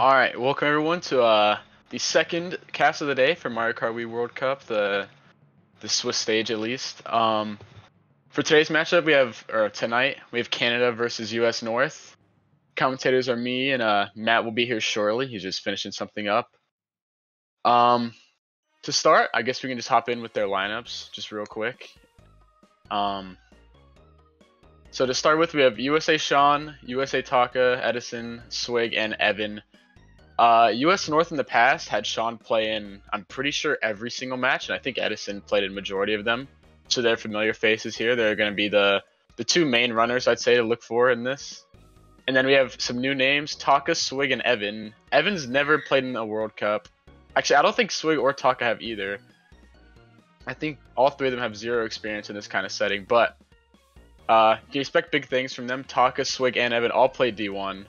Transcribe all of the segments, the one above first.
All right, welcome everyone to uh, the second cast of the day for Mario Kart Wii World Cup, the the Swiss stage at least. Um, for today's matchup, we have or tonight we have Canada versus U.S. North. Commentators are me and uh, Matt will be here shortly. He's just finishing something up. Um, to start, I guess we can just hop in with their lineups just real quick. Um, so to start with, we have USA Sean, USA Taka, Edison, Swig, and Evan. Uh, US North in the past had Sean play in, I'm pretty sure, every single match, and I think Edison played in majority of them. So they're familiar faces here. They're going to be the, the two main runners, I'd say, to look for in this. And then we have some new names, Taka, Swig, and Evan. Evan's never played in a World Cup. Actually, I don't think Swig or Taka have either. I think all three of them have zero experience in this kind of setting, but uh, you expect big things from them. Taka, Swig, and Evan all played D1.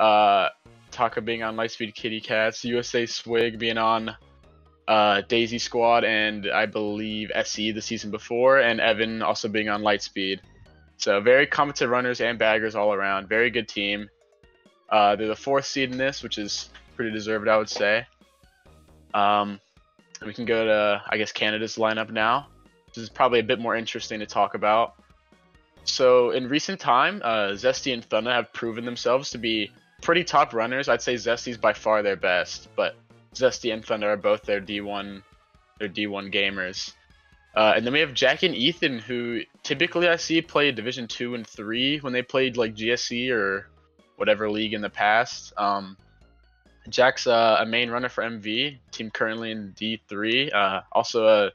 Uh, Taka being on Lightspeed Kitty Cats, USA Swig being on uh, Daisy Squad, and I believe SE the season before, and Evan also being on Lightspeed. So very competent runners and baggers all around. Very good team. Uh, they're the fourth seed in this, which is pretty deserved, I would say. Um, we can go to, I guess, Canada's lineup now. This is probably a bit more interesting to talk about. So in recent time, uh, Zesty and Thunder have proven themselves to be pretty top runners. I'd say Zesty's by far their best, but Zesty and Thunder are both their D1, their D1 gamers. Uh, and then we have Jack and Ethan, who typically I see play Division Two and Three when they played like GSC or whatever league in the past. Um, Jack's uh, a main runner for MV, team currently in D3. Uh, also a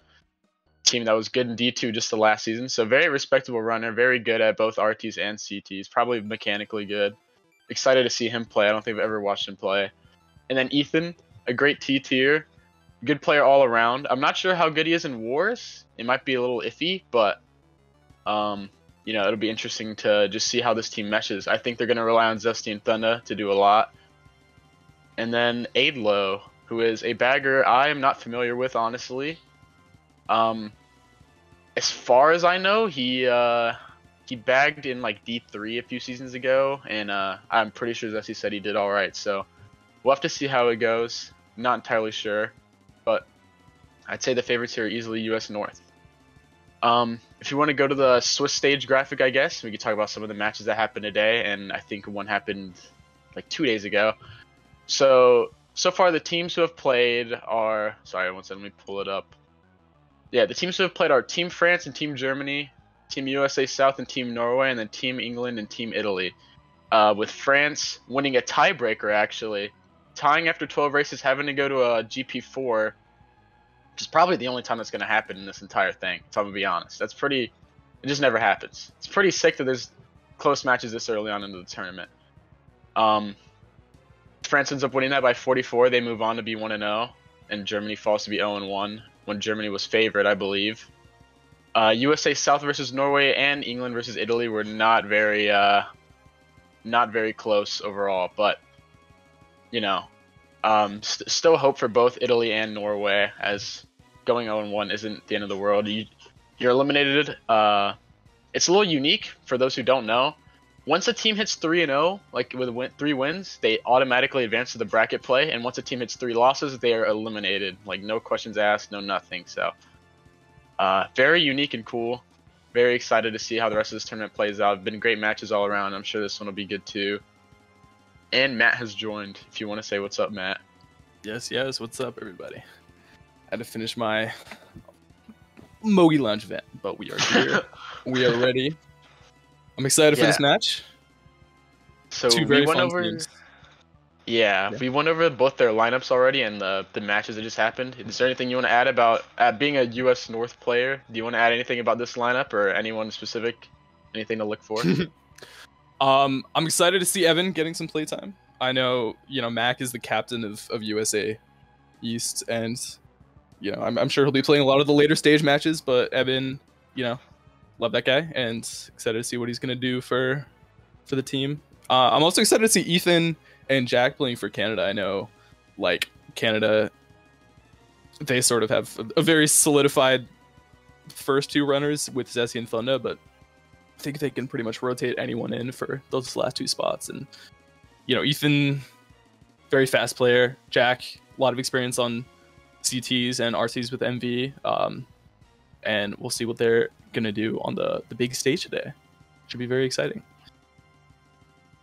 team that was good in D2 just the last season. So very respectable runner, very good at both RTs and CTs, probably mechanically good. Excited to see him play. I don't think I've ever watched him play. And then Ethan, a great T tier, good player all around. I'm not sure how good he is in wars. It might be a little iffy, but um, you know, it'll be interesting to just see how this team meshes. I think they're going to rely on Zesty and Thunder to do a lot. And then Aidlo, who is a bagger I am not familiar with, honestly. Um, as far as I know, he uh, he bagged in like D3 a few seasons ago, and uh, I'm pretty sure Zesty said he did all right. So we'll have to see how it goes. Not entirely sure, but I'd say the favorites here are easily U.S. North. Um, if you want to go to the Swiss stage graphic, I guess we could talk about some of the matches that happened today, and I think one happened like two days ago. So so far, the teams who have played are sorry, one second, let me pull it up. Yeah, the teams who have played are Team France and Team Germany, Team USA South and Team Norway, and then Team England and Team Italy. Uh, with France winning a tiebreaker, actually, tying after 12 races, having to go to a GP4, which is probably the only time that's going to happen in this entire thing. If I'm gonna be honest, that's pretty. It just never happens. It's pretty sick that there's close matches this early on into the tournament. Um, France ends up winning that by 44. They move on to be 1 0, and Germany falls to be 0 1 when Germany was favored, I believe. Uh, USA South versus Norway and England versus Italy were not very, uh, not very close overall, but you know, um, st still hope for both Italy and Norway as going 0 1 isn't the end of the world. You, you're eliminated. Uh, it's a little unique for those who don't know once a team hits 3 and 0, like with win- 3 wins, they automatically advance to the bracket play and once a team hits 3 losses, they are eliminated. Like no questions asked, no nothing. So uh, very unique and cool. Very excited to see how the rest of this tournament plays out. Been great matches all around. I'm sure this one will be good too. And Matt has joined. If you want to say what's up, Matt. Yes, yes. What's up, everybody? I had to finish my Mogi Lounge event, but we are here. we are ready I'm excited yeah. for this match. So Two we went over. Teams. Yeah, yeah, we went over both their lineups already and the the matches that just happened. Is there anything you want to add about uh, being a U.S. North player? Do you want to add anything about this lineup or anyone specific? Anything to look for? um, I'm excited to see Evan getting some playtime. I know you know Mac is the captain of of USA East, and you know I'm, I'm sure he'll be playing a lot of the later stage matches. But Evan, you know, love that guy, and excited to see what he's gonna do for for the team. Uh, I'm also excited to see Ethan and Jack playing for Canada. I know, like Canada, they sort of have a, very solidified first two runners with Zesty and Thunder, but I think they can pretty much rotate anyone in for those last two spots. And you know, Ethan very fast player. Jack, a lot of experience on CTs and RCs with MV. Um, and we'll see what they're gonna do on the the big stage today. Should be very exciting.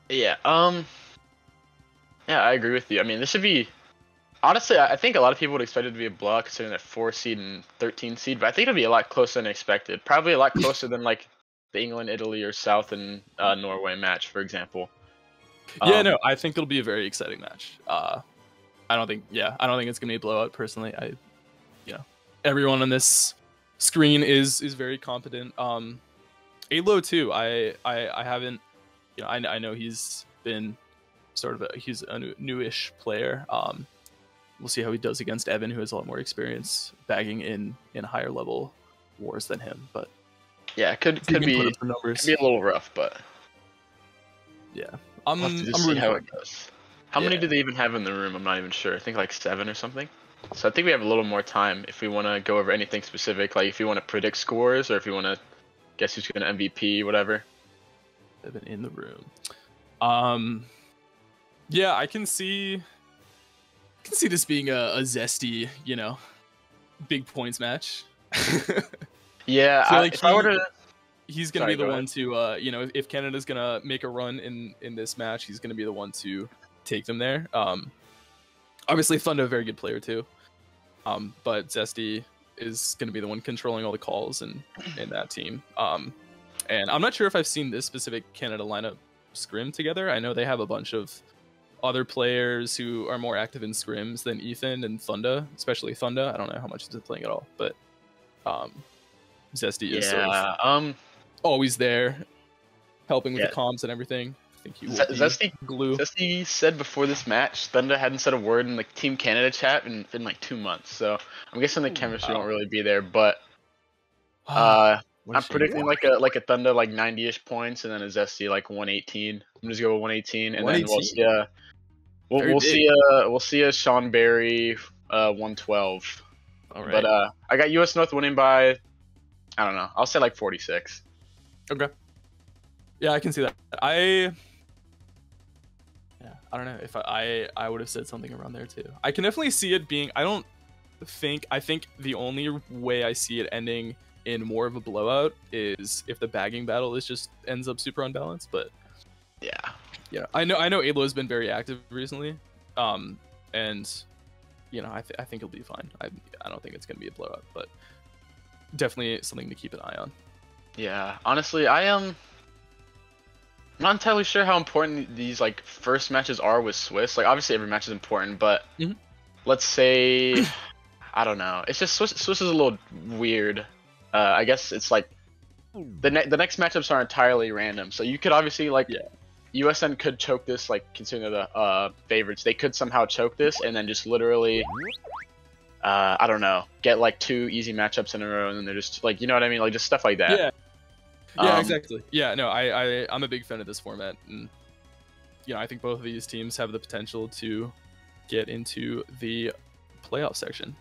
Yeah. Um. Yeah, I agree with you. I mean, this should be. Honestly, I think a lot of people would expect it to be a blowout considering that four seed and thirteen seed, but I think it'll be a lot closer than expected. Probably a lot closer than like the England, Italy, or South and uh, Norway match, for example. yeah, Um, no, I think it'll be a very exciting match. Uh, I don't think, yeah, I don't think it's gonna be a blowout. Personally, I, you know, everyone on this screen is is very competent. Um, Alo too. I I I haven't, you know, I I know he's been sort of a he's a new, newish player. Um, we'll see how he does against Evan, who has a lot more experience bagging in in higher level wars than him. But Yeah, could could be up some numbers. could be a little rough, but yeah, I'm, we'll have to just I'm see how it goes. How many do they even have in the room? I'm not even sure. I think like seven or something. So I think we have a little more time if we want to go over anything specific, like if you want to predict scores or if you want to guess who's going to MVP, whatever. Evan in the room. Um, yeah, I can see, I can see this being a, a zesty, you know, big points match. Yeah, I, like I he- to, he's gonna Sorry, be the go one to, uh, you know, if, if Canada's gonna make a run in in this match, he's gonna be the one to take them there. Um, obviously Thunder a very good player too. Um, but Zesty is gonna be the one controlling all the calls in in that team. Um, and I'm not sure if I've seen this specific Canada lineup scrim together. I know they have a bunch of other players who are more active in scrims than Ethan and Thunder, especially Thunder. I don't know how much he's playing at all, but um, Zesty is sort of um, always there, helping with Yeah. the comms and everything. I think he Z- Zesty glue. Zesty said before this match, Thunder hadn't said a word in the Team Canada chat in, in like two months. So I'm guessing the chemistry wow. won't really be there. But uh, What a I'm predicting like a like a Thunder like 90ish points and then a Zesty like 118. I'm just going go with 118 and then we'll see a we'll, Very we'll big. see a we'll see a Sean Barry uh 112. All right. But uh, I got US North winning by I don't know. I'll say like 46. okay. Yeah, I can see that. I. Yeah, I don't know if I, I I would have said something around there too. I can definitely see it being. I don't think. I think the only way I see it ending in more of a blowout is if the bagging battle is just ends up super unbalanced. But Yeah. yeah, I know I know Alo has been very active recently, um, and you know I, th- I think he'll be fine. I I don't think it's gonna be a blowout, but definitely something to keep an eye on. Yeah, honestly, I am not entirely sure how important these like first matches are with Swiss. Like, obviously, every match is important, but Mhm. let's say I don't know. It's just Swiss. Swiss is a little weird. Uh, I guess it's like the ne- the next matchups are entirely random. So you could obviously like Yeah. USN could choke this, like considering the uh, favorites. They could somehow choke this and then just literally, uh, I don't know, get like two easy matchups in a row, and then they're just like, you know what I mean, like just stuff like that. Yeah. Yeah, Um, exactly. Yeah, no, I, I I'm a big fan of this format, and you know I think both of these teams have the potential to get into the playoff section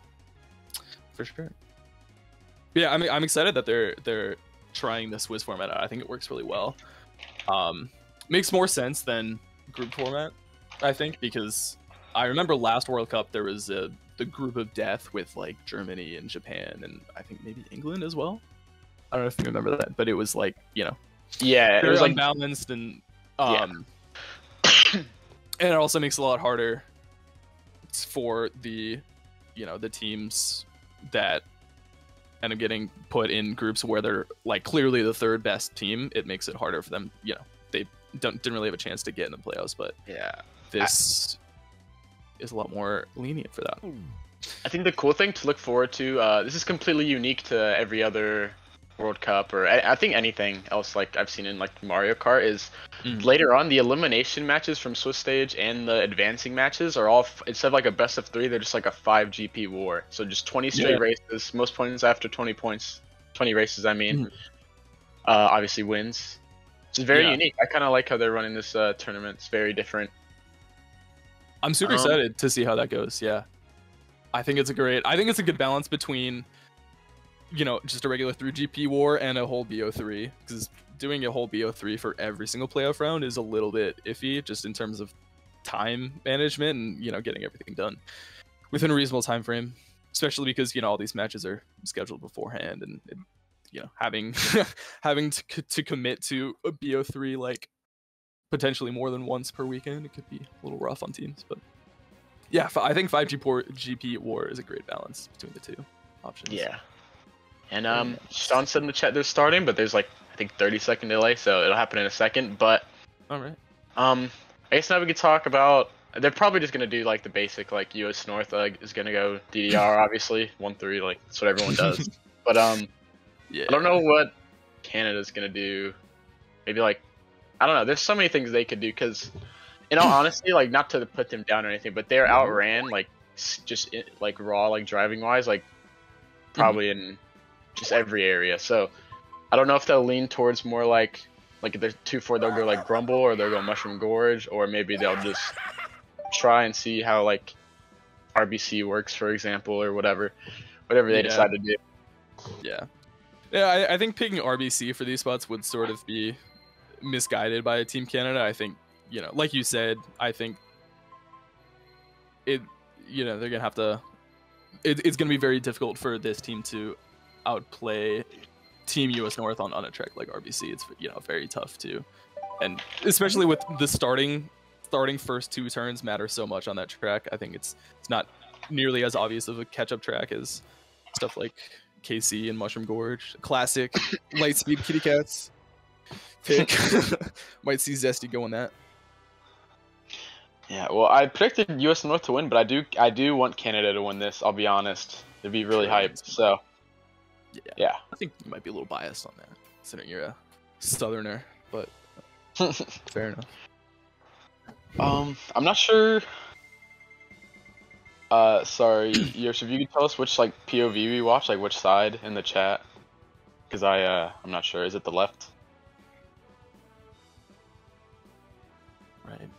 for sure. Yeah, I mean I'm excited that they're they're trying this Swiss format out. I think it works really well. Um, makes more sense than group format, I think, because I remember last World Cup there was a the group of death with like Germany and Japan and I think maybe England as well. I don't know if you remember that, but it was like you know Yeah, it was like unbalanced and Yeah. um, and it also makes it a lot harder for the you know the teams that end up getting put in groups where they're like clearly the third best team. It makes it harder for them. You know they don't didn't really have a chance to get in the playoffs, but yeah. this is a lot more lenient for that. I think the cool thing to look forward to. Uh, this is completely unique to every other World Cup or I, I think anything else like I've seen in like Mario Kart is Mm. later on the elimination matches from Swiss stage and the advancing matches are all f- instead of like a best of three they're just like a five GP war. So just 20 straight Yeah. races, most points after 20 points, 20 races I mean. Mhm. Uh, obviously wins. It's very Yeah. unique. I kind of like how they're running this uh, tournament. It's very different. I'm super Um, excited to see how that goes. Yeah, I think it's a great. I think it's a good balance between, you know, just a regular three GP war and a whole BO3 because doing a whole BO3 for every single playoff round is a little bit iffy, just in terms of time management and you know getting everything done within a reasonable time frame especially because you know all these matches are scheduled beforehand and it, you know having having to, to commit to a bo3 like potentially more than once per weekend it could be a little rough on teams but yeah I think 5g por- gp war is a great balance between the two options Yeah. And um, Sean said in the chat they're starting, but there's like I think 30 second delay, so it'll happen in a second. But all right um, I guess now we could talk about. They're probably just gonna do like the basic like U.S. North uh, is gonna go DDR obviously one three like that's what everyone does. but um, yeah I don't know what Canada's gonna do. Maybe like I don't know. There's so many things they could do because, in all honesty, like not to put them down or anything, but they're outran like just like raw like driving wise like probably in just every area. So I don't know if they'll lean towards more like like if they're two four they'll go like Grumble or they'll go Mushroom Gorge or maybe they'll just try and see how like RBC works for example or whatever whatever they Yeah. decide to do. Yeah. Yeah, I, I think picking RBC for these spots would sort of be misguided by a Team Canada. I think, you know, like you said, I think it, you know, they're going to have to, it, it's going to be very difficult for this team to outplay Team US North on, on a track like RBC. It's, you know, very tough too, and especially with the starting, starting first two turns matter so much on that track. I think it's, it's not nearly as obvious of a catch up track as stuff like KC and Mushroom Gorge. Classic light speed kitty cats. Pick. Might see Zesty going that. Yeah, well, I predicted U.S. North to win, but I do I do want Canada to win this. I'll be honest, it'd be really hyped. So Yeah. yeah, I think you might be a little biased on that, considering you're a southerner, but fair enough. um, I'm not sure. Uh, sorry, Yosh, if you could tell us which like POV we watched, like which side in the chat, because I uh I'm not sure. Is it the left? Right.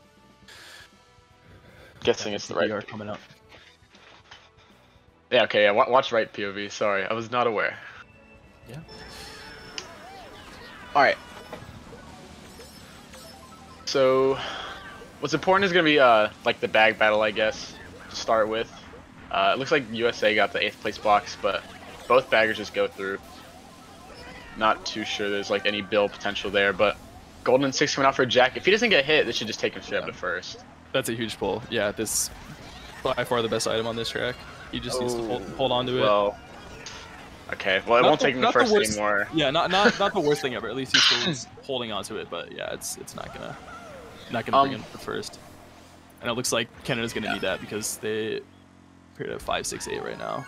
Guessing it's the right. are coming up. Yeah, okay, yeah. Watch right POV. Sorry, I was not aware. Yeah. All right. So, what's important is gonna be uh like the bag battle, I guess, to start with. Uh, it looks like USA got the eighth place box, but both baggers just go through. Not too sure there's like any bill potential there, but Golden Six coming out for Jack. If he doesn't get hit, this should just take him straight up to first. That's a huge pull. Yeah, this by far the best item on this track. He just needs to hold, Oh, hold on to it. Well, okay. Well, it Not won't the- take him to the first worst- anymore. Yeah, not not not the worst thing ever. At least he's still holding on to it, but yeah, it's it's not gonna not gonna bring Um, him to first. And it looks like Canada's gonna Yeah. need that because they appear at five, six, eight right now.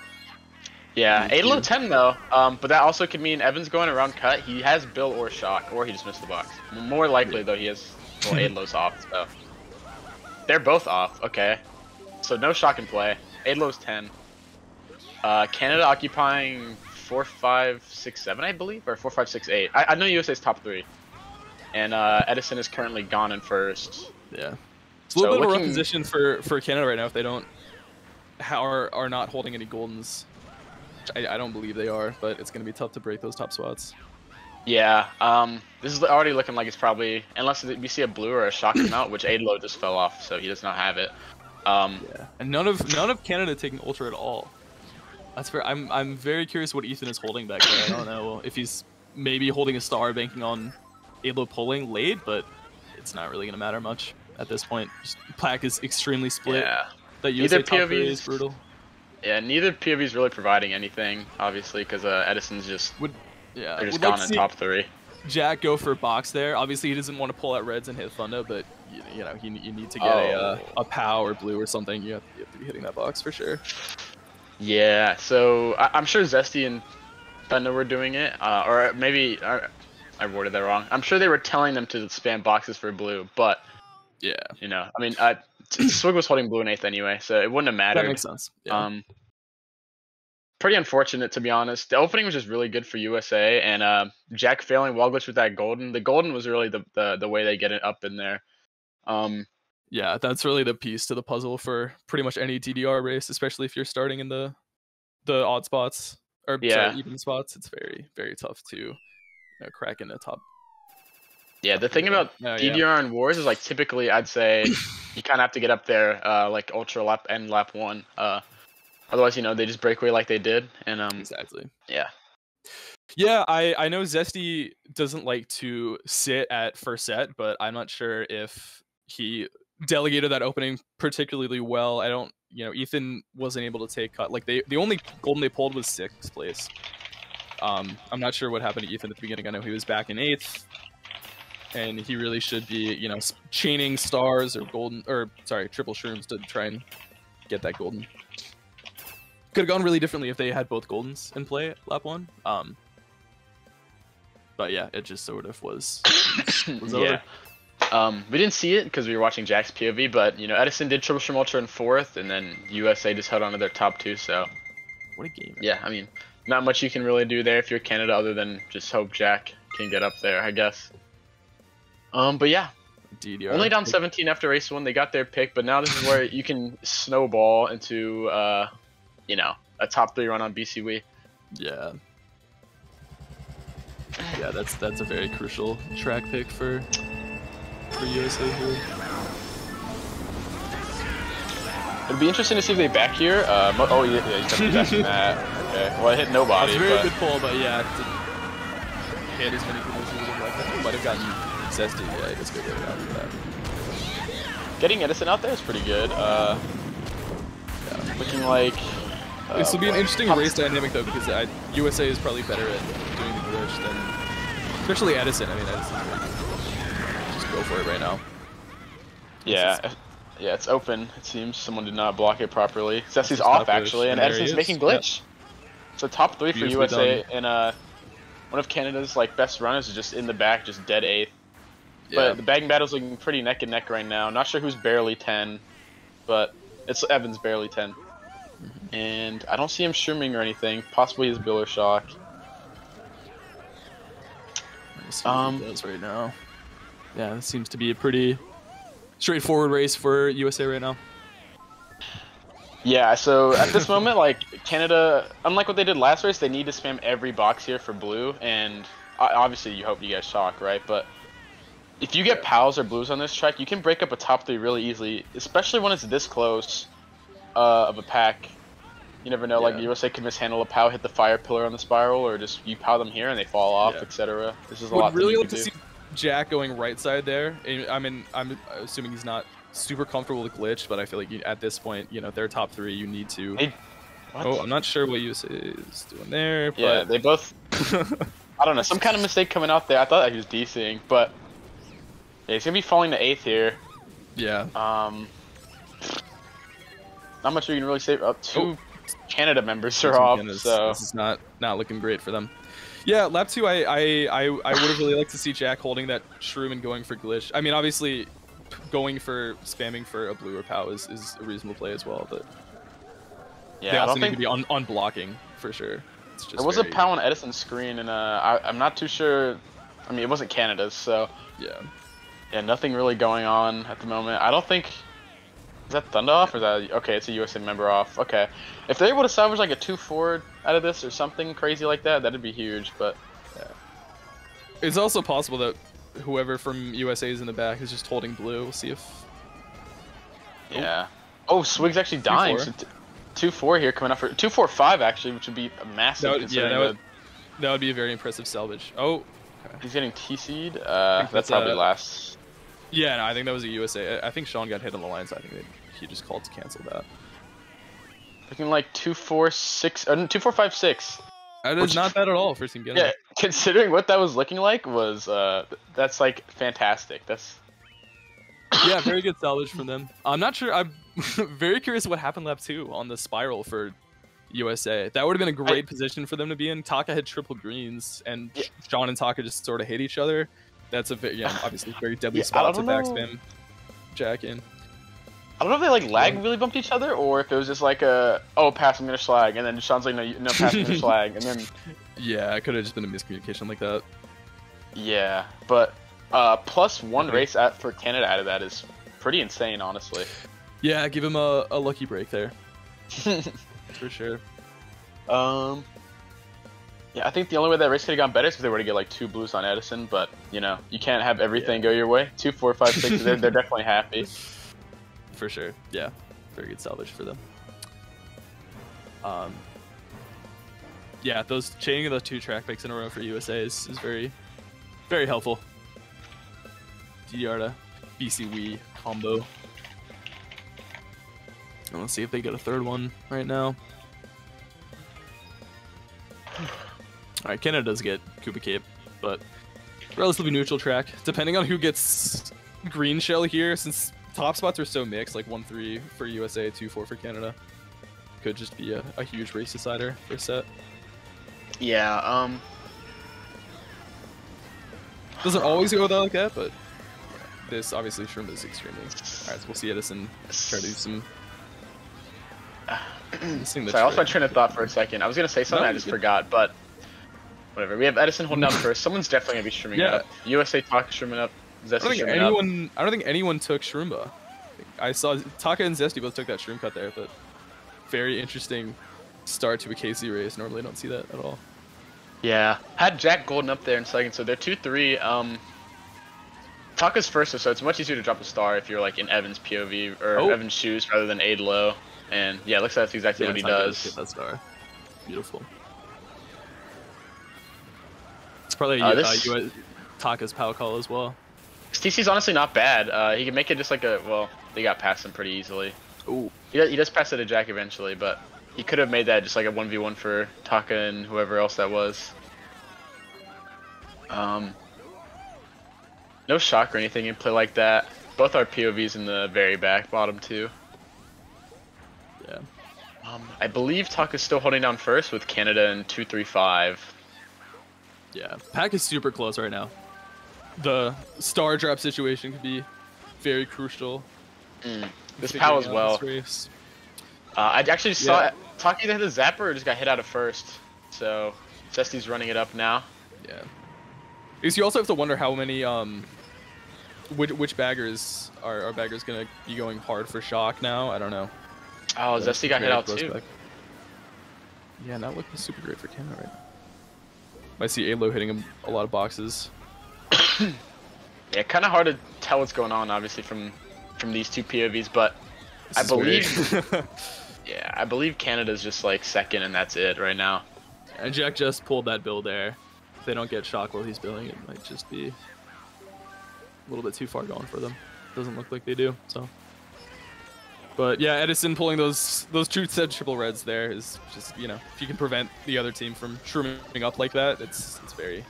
Yeah, Thank eight low ten though. Um, but that also could mean Evans going around cut. He has Bill or Shock, or he just missed the box. More likely though, he has well, eight lows off. So they're both off. Okay, so no Shock in play. Eight lows ten. Uh, Canada occupying four, five, six, seven, I believe, or four, five, six, eight. I, I know USA's top three, and uh, Edison is currently gone in first. Yeah, it's a little bit of a rough position for for Canada right now if they don't are are not holding any goldens. I, I don't believe they are, but it's gonna be tough to break those top spots. Yeah, um, this is already looking like it's probably unless we see a blue or a shock come out, which Adelo just fell off, so he does not have it. Um, Yeah, and none of none of Canada taking ultra at all. That's fair. I'm I'm very curious what Ethan is holding back there. I don't know if he's maybe holding a star banking on Alo pulling late, but it's not really gonna matter much at this point. Just, Pack is extremely split. yeah, That USA Either POV is brutal. yeah. Neither POV is really providing anything, obviously, because uh, Edison's just Would yeah, they're just would gone to in top three. Jack go for a box there. Obviously, he doesn't want to pull out reds and hit Thunder, but you, you know, he, you need to get a uh, Oh. a POW or blue or something. You have, you have to be hitting that box for sure. Yeah, so I- I'm sure Zesty and Thunder were doing it, uh, or maybe uh, I worded that wrong. I'm sure they were telling them to spam boxes for blue, but Yeah, you know, I mean, t- Swig was holding blue in eighth anyway, so it wouldn't have mattered. that makes sense. Yeah. Um, pretty unfortunate to be honest. The opening was just really good for USA, and uh, Jack failing wall glitch with that golden. The golden was really the the, the way they get it up in there. Um, Yeah, that's really the piece to the puzzle for pretty much any DDR race, especially if you're starting in the the odd spots or Yeah. sorry, even spots. It's very very tough to you know, crack in the top. yeah, the thing about Uh, yeah. DDR and wars is like typically I'd say you kind of have to get up there uh, like ultra lap and lap one. Uh, otherwise, you know, they just break away like they did, and um, Exactly. yeah, Yeah, I I know Zesty doesn't like to sit at first set, but I'm not sure if he delegated that opening particularly well. I don't, you know, Ethan wasn't able to take cut. Like they, the only golden they pulled was sixth place. Um, I'm not sure what happened to Ethan at the beginning. I know he was back in eighth, and he really should be, you know, chaining stars or golden, or sorry, triple shrooms to try and get that golden. Could have gone really differently if they had both goldens in play at lap one. Um, but yeah, it just sort of was. was yeah. Um, we didn't see it because we were watching Jack's POV, but you know, Edison did triple ultra in fourth, and then USA just held on to their top two. So What a game! yeah, I mean, not much you can really do there if you're Canada, other than just hope Jack can get up there, I guess. Um, but yeah, DDR. only down 17 after race one. They got their pick, but now this is where you can snowball into, uh, you know, a top three run on BCW. Yeah. Yeah, that's that's a very crucial track pick for for USA here. It'd be interesting to see if they back here. Uh, oh yeah, yeah, he's definitely backing that. Okay, well I hit nobody. That's a very but- good pull, but yeah, to hit as many people as he would have liked. I think he might have gotten Zesty. Yeah, he just go right out for that. Getting Edison out there is pretty good. Uh, yeah, looking like. Uh, this will be an interesting race dynamic though, because I, USA is probably better at doing the glitch than, especially Edison. I mean, Edison's go for it right now. Yeah, yeah, it's open. It seems someone did not block it properly. Zesty's Just off actually, and and there making glitch. Yep. glitch. So top three for USA, done. and uh, one of Canada's like best runners is just in the back, just dead eighth. Yeah. But the bagging battle's looking pretty neck and neck right now. Not sure who's barely 10, but it's Evans barely 10. Mm-hmm. And I don't see him streaming or anything. Possibly his Biller Shock. Let's see what Um, he does right now. Yeah, this seems to be a pretty straightforward race for USA right now. Yeah, so at this moment, like Canada, unlike what they did last race, they need to spam every box here for blue, and obviously you hope you get shock, right? But if you get pals or blues on this track, you can break up a top three really easily, especially when it's this close uh, of a pack. You never know, like USA could mishandle a pow, hit the fire pillar on the spiral, or just you pow them here and they fall off, Yeah. etc. This is a lot. Would that really like to see Jack going right side there. I mean, I'm assuming he's not super comfortable with glitch, but I feel like you, at this point, you know, they're top three. You need to. Hey, Oh, I'm not sure what USA is doing there, yeah, but they both I don't know, some kind of mistake coming out there. I thought he was DCing, but yeah, he's gonna be falling to eighth here. yeah, Um, not much we can really say. up. two Oh. Canada members are off, Canada's- so this is not not looking great for them. Yeah, lap two, I I I, I would have really liked to see Jack holding that shroom and going for glitch. I mean, obviously, going for spamming for a blue or pow is, is a reasonable play as well, but they yeah, I also don't need think to be on, on blocking for sure. It's just there was very- a pow on Edison's screen, and uh, I, I'm not too sure. I mean, it wasn't Canada's, so Yeah. yeah, nothing really going on at the moment. I don't think. Is that Thunder off or is that okay? It's a USA member off. Okay, if they're able to salvage like a two forward out of this or something crazy like that, that'd be huge. But It's also possible that whoever from USA is in the back is just holding blue. We'll see if Yeah. Oh, Swig's actually dying. four. So two four here coming up for two four five actually, which would be a massive. That would- yeah, that would- the- that would be a very impressive salvage. Oh, he's getting TC'd. Uh, think that that's, probably uh, lasts. yeah, no, I think that was a USA. I- think Sean got hit on the line, so I think that he just called to cancel that. Looking like two four six, uh, two four five six. That is Which- not bad at all for Team Canada. Yeah, considering what that was looking like, was uh, that's like fantastic. That's yeah, very good salvage from them. I'm not sure. I'm very curious what happened lap two on the spiral for USA. That would have been a great position for them to be in. Taka had triple greens, and Yeah. Sean and Taka just sort of hit each other. That's a very, yeah, obviously very deadly Yeah, spot to don't know. backspam Jack in. I don't know if they like lag really bumped each other, or if it was just like a oh pass I'm gonna slag, and then Sean's like no no pass I'm gonna slag, and then Yeah, it could have just been a miscommunication like that. yeah, but uh, plus one Okay. race at for Canada out of that is pretty insane, honestly. Yeah, give him a, a lucky break there for sure. Um, yeah, I think the only way that race could have gone better is if they were to get like two blues on Edison, but you know, you can't have everything go your way. Two, four, five, six, they're, they're definitely happy. For sure. Yeah, very good salvage for them. Um, yeah, those chaining of those two track picks in a row for USA is, is very, very helpful. DDR to BC Wii combo. Let's see if they get a third one right now. Alright, Canada does get Koopa Cape, but relatively neutral track. Depending on who gets green shell here, since top spots are so mixed, like 1-3 for USA, 2-4 for Canada, could just be a, a huge race decider for set. Yeah, um... Doesn't always go that like that, but this obviously Shroom is extremely. Alright, so we'll see Edison try to do some. Sorry, I lost my train of thought for a second. I was gonna say something, No, I just good. forgot, but whatever. We have Edison holding up first. Someone's definitely gonna be streaming Yeah. up. USA Taka streaming up. I don't think streaming up. anyone. I don't think anyone took Shroomba. I saw Taka and Zesty both took that Shroom cut there, but very interesting start to a KC race. Normally, I don't see that at all. Yeah, had Jack Golden up there in second, so they're two three. Um, Taka's first, so it's much easier to drop a star if you're like in Evan's POV or Oh. Evan's shoes rather than aid low. And yeah, it looks like that's exactly what he Taka does. Get that star. Beautiful. It's probably Uh, uh, this- Taka's power call as well. TC's honestly not bad. Uh, he can make it just like a well, they got past him pretty easily. Ooh. He does, he does pass it to Jack eventually, but he could have made that just like a 1v1 for Taka and whoever else that was. Um, no shock or anything in play like that. Both our POVs in the very back, bottom two. Yeah. Um, I believe Taka's still holding down first with Canada in 235. Yeah. Pack is super close right now. The star drop situation could be very crucial. Mm. This POW as well. race. Uh, I actually saw Yeah. Either hit the zapper or just got hit out of first. So, Zesty's running it up now. Yeah. Because you also have to wonder how many um which which baggers are, are baggers gonna be going hard for shock now? I don't know. Oh, But Zesty got hit out too. back. Yeah, not looking super great for Canada right now. Might see Alo hitting him a lot of boxes. Yeah, kind of hard to tell what's going on, obviously, from from these two POVs, but This I believe- yeah, I believe Canada's just like second, and that's it right now. and Jack just pulled that bill there. If they don't get shock while he's billing, it might just be a little bit too far going for them. Doesn't look like they do, so. But yeah, Edison pulling those those two said triple reds there is just you know if you can prevent the other team from shrooming up like that, it's it's very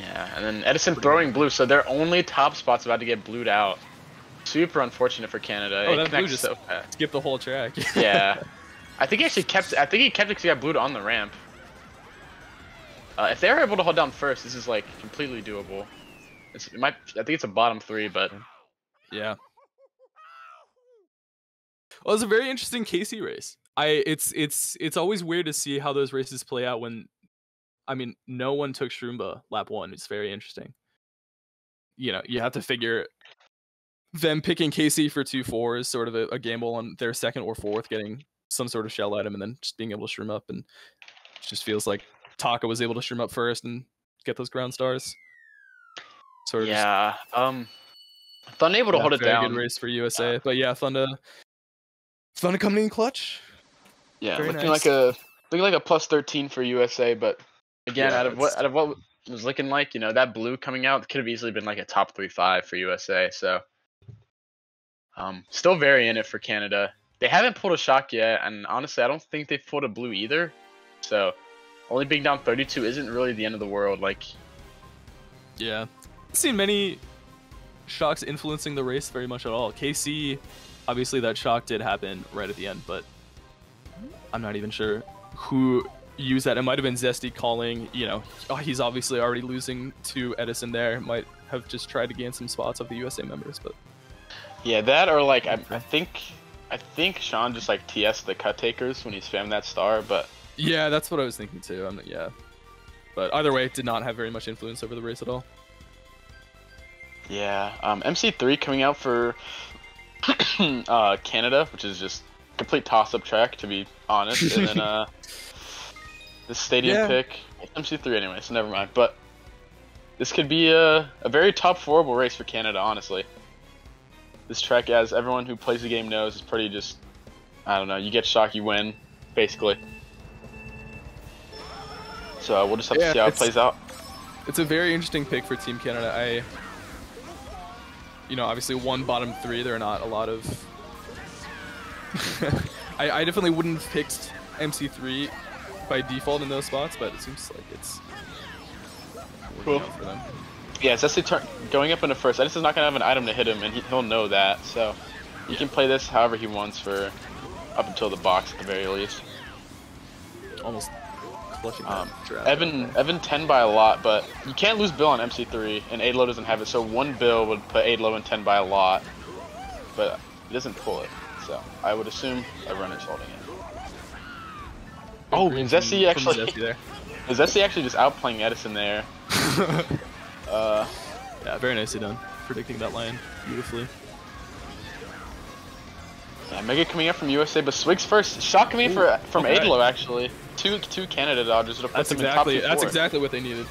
Yeah, and then Edison throwing blue, so their only top spot's about to get blued out. Super unfortunate for Canada. Oh, it that blue connects just- so fast. skip the whole track. Yeah, I think he actually kept. I think he kept it because he got blued on the ramp. Uh, if they were able to hold down first, this is like completely doable. It's, it might. I think it's a bottom three, but Yeah. Well, it's a very interesting KC race. I it's it's it's always weird to see how those races play out when I mean no one took Shroomba lap one. It's very interesting. You know, you have to figure them picking KC for two four is sort of a, a gamble on their second or fourth getting some sort of shell item and then just being able to shroom up and it just feels like Taka was able to shroom up first and get those ground stars. Sort of just yeah. Um, unable to yeah, hold it very down. Good race for USA, but yeah, Thunder, Thunder coming in clutch. Yeah, Very looking nice. like a looking like a plus thirteen for USA, but again, Yeah, out of what out of what it was looking like, you know, that blue coming out could have easily been like a top three five for USA. So, um, still very in it for Canada. They haven't pulled a shock yet, and honestly, I don't think they've pulled a blue either. So, only being down thirty two isn't really the end of the world. Like, Yeah, I've seen many shocks influencing the race very much at all. KC, obviously that shock did happen right at the end, but I'm not even sure who used that. It might have been Zesty calling. You know, oh, he's obviously already losing to Edison there. Might have just tried to gain some spots of the USA members, but yeah, that or like I, I think I think Sean just like TS the cut takers when he spammed that star, but yeah, that's what I was thinking too. I'm, yeah, but either way, it did not have very much influence over the race at all. Yeah, um, MC3 coming out for uh, Canada, which is just complete toss-up track to be honest, and then uh, this stadium Yeah. pick MC3 anyway, so never mind. But this could be a, a very top fourable race for Canada, honestly. this track, as everyone who plays the game knows, is pretty just. I don't know. You get shock, you win, basically. So uh, we'll just have Yeah, to see how it plays out. It's a very interesting pick for Team Canada. I, you know, obviously one bottom three. There are not a lot of. I, I definitely wouldn't have picked MC3 by default in those spots, but it seems like it's Cool. for them. Yeah, it's actually turn going up in the first. Edison's not gonna have an item to hit him, and he, he'll know that. So he can play this however he wants for up until the box at the very least. Almost clutching Um. Evan Evan 10 by a lot, but you can't lose Bill on MC3, and Adlo doesn't have it, so one Bill would put Adlo in 10 by a lot, but he doesn't pull it, so I would assume a runner's holding it. Oh, Green and from- Zesty from actually, Zesty there. is Zesty actually just outplaying Edison there? Uh, yeah, very nicely done. Predicting that line beautifully. yeah, Mega coming up from USA, but Swig's first. Shot coming in for, from okay. Adlo actually. Two two Canada dodgers. It'll put That's them exactly in top two that's four. exactly what they needed.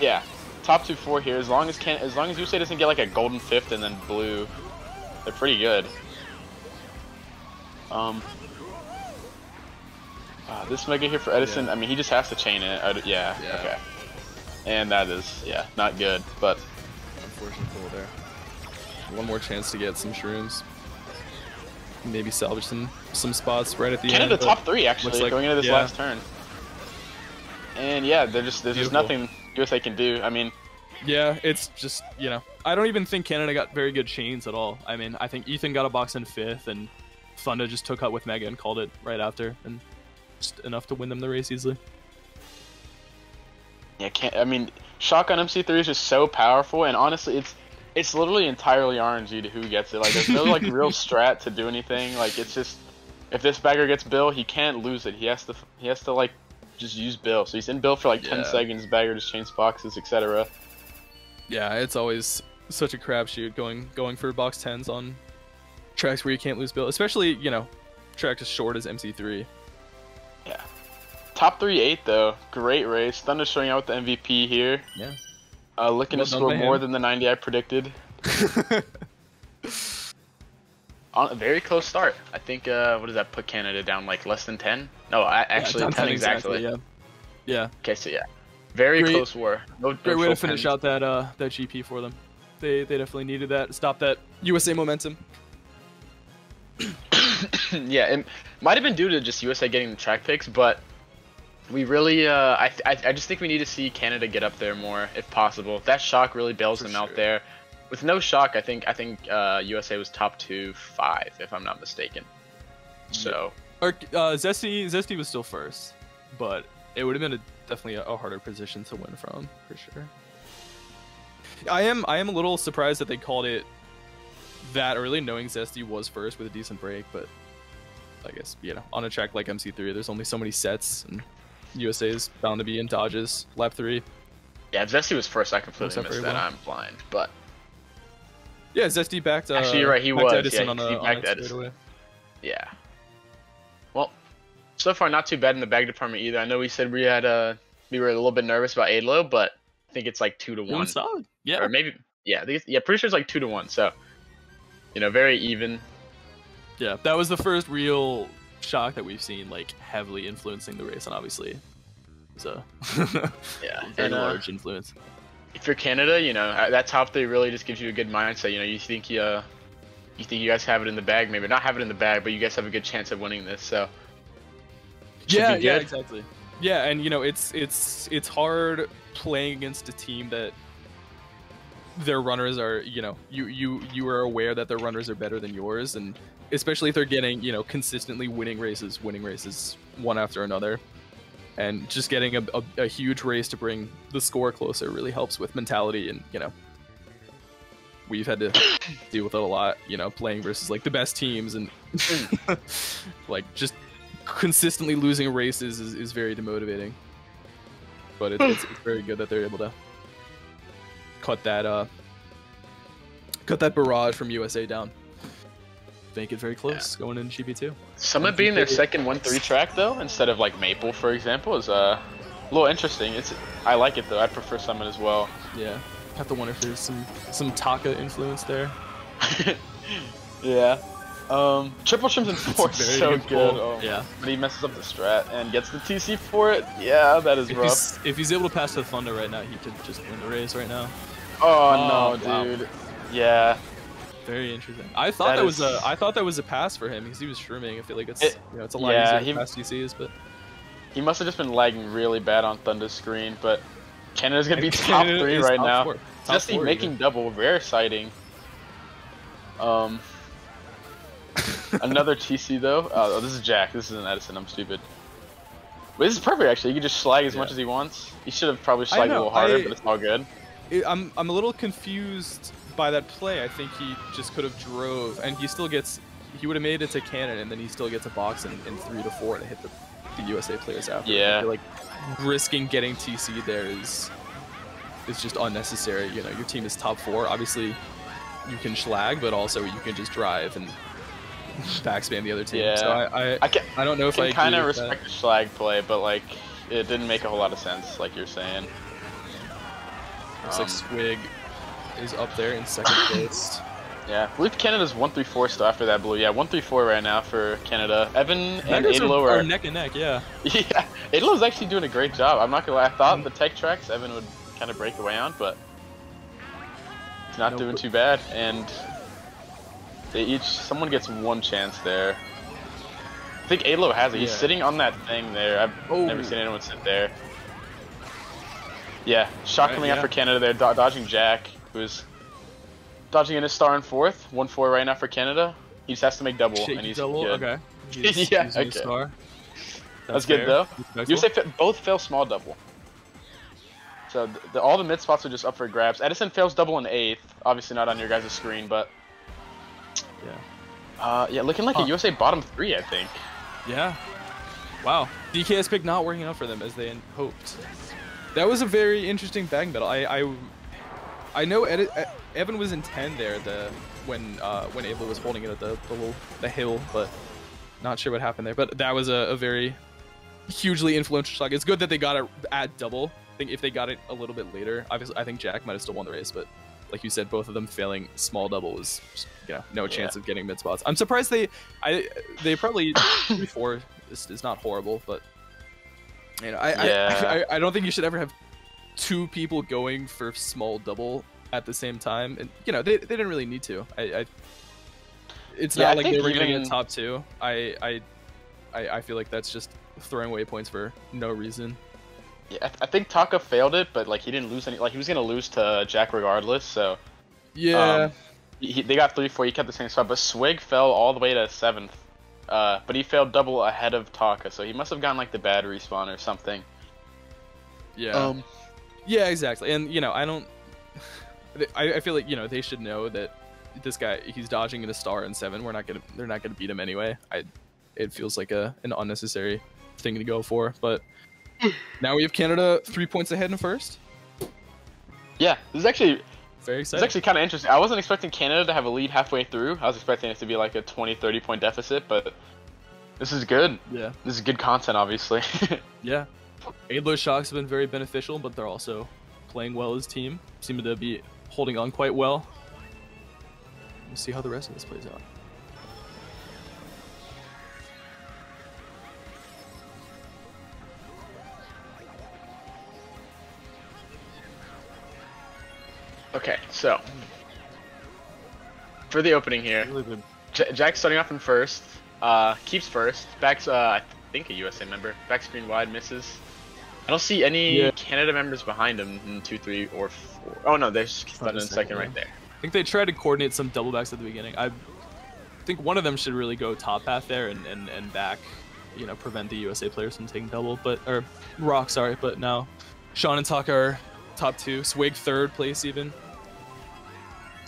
Yeah, top two four here. As long as can as long as USA doesn't get like a golden fifth and then blue, they're pretty good. Um, uh, this mega here for Edison. Yeah. I mean, he just has to chain it. I yeah, Yeah. Okay. And that is yeah, not good. But Unfortunate pull there. One more chance to get some shrooms. Maybe salvage some some spots right at the Canada end. but- top three actually like- going into this yeah. last turn. And yeah, they're just there's just nothing USA can do. I mean, Yeah, it's just you know I don't even think Canada got very good chains at all. I mean I think Ethan got a box in fifth and Thunder just took out with Mega and called it right after and just enough to win them the race easily. Yeah, can't. I mean, shotgun MC3 is just so powerful, and honestly, it's it's literally entirely RNG to who gets it. Like, there's no like real strat to do anything. Like, it's just if this bagger gets Bill, he can't lose it. He has to he has to like just use Bill. So he's in Bill for like 10 seconds. Bagger just chains boxes, etc. Yeah, it's always such a crapshoot going going for box tens on tracks where you can't lose Bill, especially you know tracks as short as MC3. Yeah. Top three eight though, great race. Thunder showing out with the MVP here. Yeah. Uh, looking Well to score more than the 90 I predicted. On a very close start. I think uh, what does that put Canada down like less than 10? No, I, actually Yeah, 10 10 exactly. Yeah. Yeah. Okay, so yeah, very Great- close war. No, no Great way to finish pens. out that uh that GP for them. They they definitely needed that. Stop that USA momentum. yeah, it might have been due to just USA getting the track picks, but we really, uh, I, I, I just think we need to see Canada get up there more if possible. That shock really bails For them out there. With no shock, I think I think uh, USA was top two five, if I'm not mistaken. So Or uh, Zesty Zesty was still first, but it would have been a, definitely a, a harder position to win from for sure. I am I am a little surprised that they called it that early, knowing Zesty was first with a decent break, but I guess you know on a track like MC3, there's only so many sets, and USA is bound to be in dodges. Lap three, yeah, if Zesty was first, I completely Works out missed that. well. I'm blind, but yeah, Zesty backed. Uh, Actually, you're right, he backed was, Edison yeah, on, he a, on backed Edison. yeah. Well, so far not too bad in the bag department either. I know we said we had uh we were a little bit nervous about Adlo, but I think it's like two to Doing one. solid. Yeah. or maybe yeah, I think it's- yeah, pretty sure it's like two to one. So, you know, very even. Yeah, that was the first real shock that we've seen like heavily influencing the race, and obviously, it's a Yeah, very and uh, large influence. if you're Canada, you know uh, that top three really just gives you a good mindset. You know, you think you uh, you think you guys have it in the bag, maybe not have it in the bag, but you guys have a good chance of winning this. So, Yeah, yeah, exactly. Yeah, and you know it's it's it's hard playing against a team that their runners are you know you you you are aware that their runners are better than yours, and especially if they're getting you know consistently winning races, winning races one after another. And just getting a, a, a huge race to bring the score closer really helps with mentality, and you know, we've had to deal with it a lot. You know, playing versus like the best teams, and like just consistently losing races is, is very demotivating. But it's, it's, it's very good that they're able to cut that uh cut that barrage from USA down. Make it very close going in GP2. Summit being their second one three track though, instead of like Maple, for example, is uh, a little interesting. It's I like it though. I prefer Summit as well. Yeah. Have to wonder if there's some some Taka influence there. Yeah. Um, triple trims and four is so good good. Oh, Yeah. But he messes up the strat and gets the TC for it. Yeah, that is If rough. he's, if he's able to pass the Thunder right now, he could just win the race right now. Oh, Oh, no, wow. dude. Yeah. Very interesting. I thought That that, was a I thought that was a pass for him because he was shrooming. I feel like it's It- you know it's a lot yeah, easier he- to pass DCs, but He must have just been lagging really bad on Thunder's screen, but Canada's gonna be And top three right top now. four. Top Just four making even. double, very sighting. Um, another TC though. Oh, this is Jack. This isn't Edison. I'm stupid. But this is perfect actually. He can just slag as much as he wants. He should have probably I slagged a little harder, I- but it's all good. It- I'm I'm a little confused by that play. I think he just could have drove, and he still gets he would have made it to cannon, and then he still gets a box in, in three to four to hit the, the USA players after. Yeah. Like risking getting TC there is is just unnecessary. You know, your team is top four. Obviously, you can schlag, but also you can just drive and backspam the other team. So Yeah. I I, I can, I don't know if I can kind of with that. respect the slag play, but like it didn't make a whole lot of sense, like you're saying. Looks Um, like Swig is up there in second place. Yeah, I believe Canada's one three four still after that blue. Yeah, one three four right now for Canada. Evan and Vendors are, Adelo are are neck and neck, yeah. Yeah, Adlo's actually doing a great job. I'm not gonna lie. I thought the tech tracks Evan would kind of break away on, but he's not No, doing too bad. And they each someone gets one chance there. I think Adlo has it. He's Yeah. sitting on that thing there. I've Oh. never seen anyone sit there. Yeah, shot Right, coming out for Canada there, do- dodging Jack, who's dodging in his star in fourth. One four right now for Canada. He just has to make double, Shaky and he's double, good. okay. He's, Yeah, a okay. star. That's good, though. You say both fail small double. So th- the, all the mid spots are just up for grabs. Edison fails double in eighth. Obviously not on your guys' screen, but Yeah. uh, yeah, looking like Huh. a USA bottom three, I think. Yeah. Wow. DKS pick not working out for them as they hoped. That was a very interesting bag battle. I I, I know Ed, Evan was in 10 there the when uh, when Abel was holding it at the, the little the hill, but not sure what happened there. But that was a, a very hugely influential shot. It's good that they got it at double. I think if they got it a little bit later, obviously I think Jack might have still won the race, but like you said, both of them failing small double was just, you know no chance of getting mid spots. I'm surprised they I they probably four is, is not horrible, but you know I, Yeah. I, I I don't think you should ever have two people going for small double at the same time, and you know they, they didn't really need to. I, I it's Yeah, I not like think they were gonna even- get top two. I I I, I feel like that's just throwing away points for no reason. Yeah, I, th- I think Taka failed it, but like he didn't lose any. Like he was gonna lose to Jack regardless. So Yeah. um, he- they got three four. He kept the same spot, but Swig fell all the way to seventh. Uh, but he failed double ahead of Taka, so he must have gotten like the bad respawn or something. yeah. Um, Yeah, exactly. And you know, I don't. I, I feel like you know they should know that this guy he's dodging in a star in seven. We're not gonna. They're not gonna beat him anyway. I. It feels like a an unnecessary thing to go for, but now we have Canada three points ahead in first. yeah, this is actually Very It's actually kind of interesting. I wasn't expecting Canada to have a lead halfway through. I was expecting it to be like a 20, 30 point deficit, but this is good. yeah, This is good content, obviously. yeah. Adler's shocks have been very beneficial, but they're also playing well as team. Seem to be holding on quite well. We'll see how the rest of this plays out. Okay, so for the opening here, Really good. J- Jack's starting off in first. Uh, keeps first. Backs, uh, I think a USA member. Back screen wide misses. I don't see any Yeah. Canada members behind him in two, three, or four. Oh no, there's Thunder in second, second yeah. right there. I think they tried to coordinate some double backs at the beginning. I think one of them should really go top path there and, and, and back, you know, prevent the USA players from taking double, but or rock, sorry, but now Sean and Taka are top two, Swig third place even.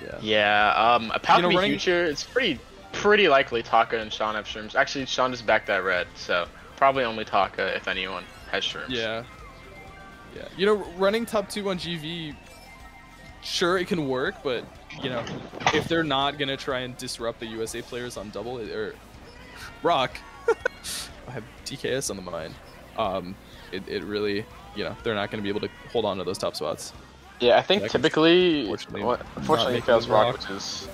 Yeah. Yeah, um, a Palcmy You know, running- future. It's pretty, pretty likely Taka and Sean have shrooms. Actually, Sean just backed that red, so probably only Taka if anyone has shrooms. Yeah. Yeah. You know, running top two on GV, sure it can work, but you know, if they're not gonna try and disrupt the USA players on double or rock, I have TKS on the mind. Um, it, it really, you know, they're not gonna be able to hold on to those top spots. Yeah, I think That typically, unfortunately, well, not unfortunately, he fails rock, which is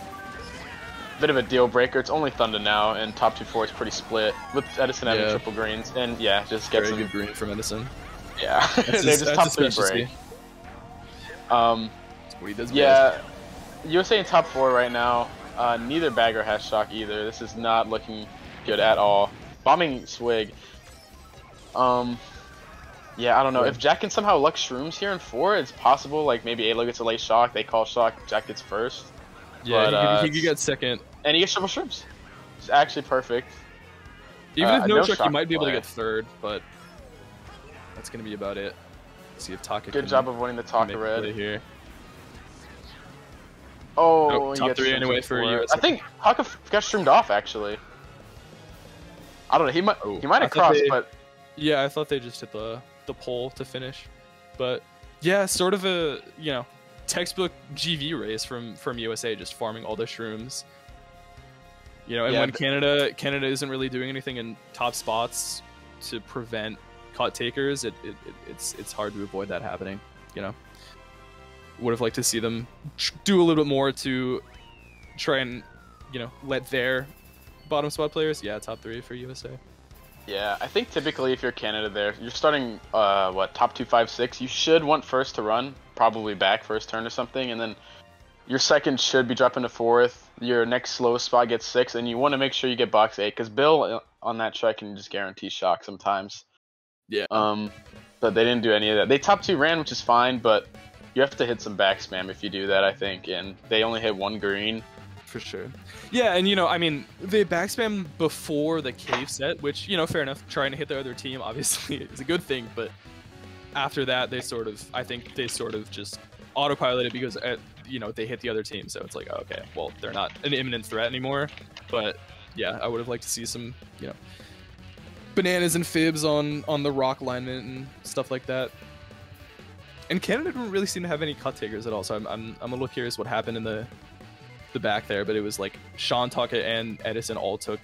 a bit of a deal breaker. It's only Thunder now, and top two four is pretty split with Edison having Yeah. triple greens, and yeah, just gets Very good green from Edison. Yeah, they're just top three break. Um, what he does best. yeah, USA in top four right now. Uh, neither bagger has shock either. This is not looking good at all. Bombing Swig. Um, yeah, I don't know. If Jack can somehow luck shrooms here in four, it's possible. Like maybe Alo gets a late shock, they call shock, Jack gets first, Yeah, but, he, uh, he could get second. and he gets triple shrooms. It's actually perfect. Even uh, if no, no shock might be able to get third, but that's gonna be about it. see if Taka Good job of winning the Taka red. here. Oh, Nope, top three anyway for. USA. I think Taka got streamed off actually. I don't know. He might Oh, he might have crossed, they- but Yeah, I thought they just hit the the pole to finish, but yeah, sort of a you know textbook GV race from from USA, just farming all the shrooms. You know, and Yeah, when Canada Canada isn't really doing anything in top spots to prevent cut takers, it, it, it it's it's hard to avoid that happening. You know, would have liked to see them do a little bit more to try and you know let their bottom spot players, yeah, top three for USA. Yeah, I think typically if you're Canada there, you're starting uh what top two five six. You should want first to run, probably back first turn or something, and then your second should be dropping to fourth. Your next slowest spot gets six, and you want to make sure you get box eight because Bill uh, on that track can just guarantee shock sometimes. Yeah. Um, but they didn't do any of that. They top two ran, which is fine, but you have to hit some back spam if you do that, I think. And they only hit one green. For sure. Yeah, and you know, I mean, they backspam before the cave set, which, you know, fair enough. Trying to hit the other team obviously is a good thing, but after that, they sort of, I think they sort of just autopiloted because, uh, you know, they hit the other team. So it's like, oh, okay, well, they're not an imminent threat anymore. But yeah, I would have liked to see some, you know, bananas and fibs on on the rock alignment and stuff like that. And Canada didn't really seem to have any cut takers at all, so I'm, I'm, I'm a little curious what happened in the the back there, but it was like Sean Taka and Edison all took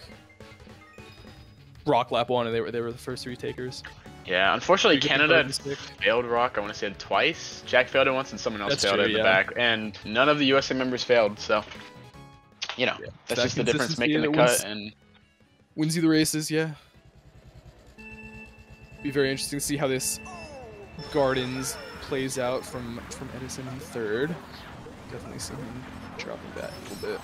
rock lap one, and they were they were the first three takers. Yeah, unfortunately, Canada failed rock. I want to say twice. Jack failed it once, and someone else That's failed true, it in the back. And none of the USA members failed. So, you know, Yeah. that's That just the difference making the cut. was- And wins you the races, yeah. Be very interesting to see how this Gardens plays out from from Edison in third. Definitely see him dropping back a little bit.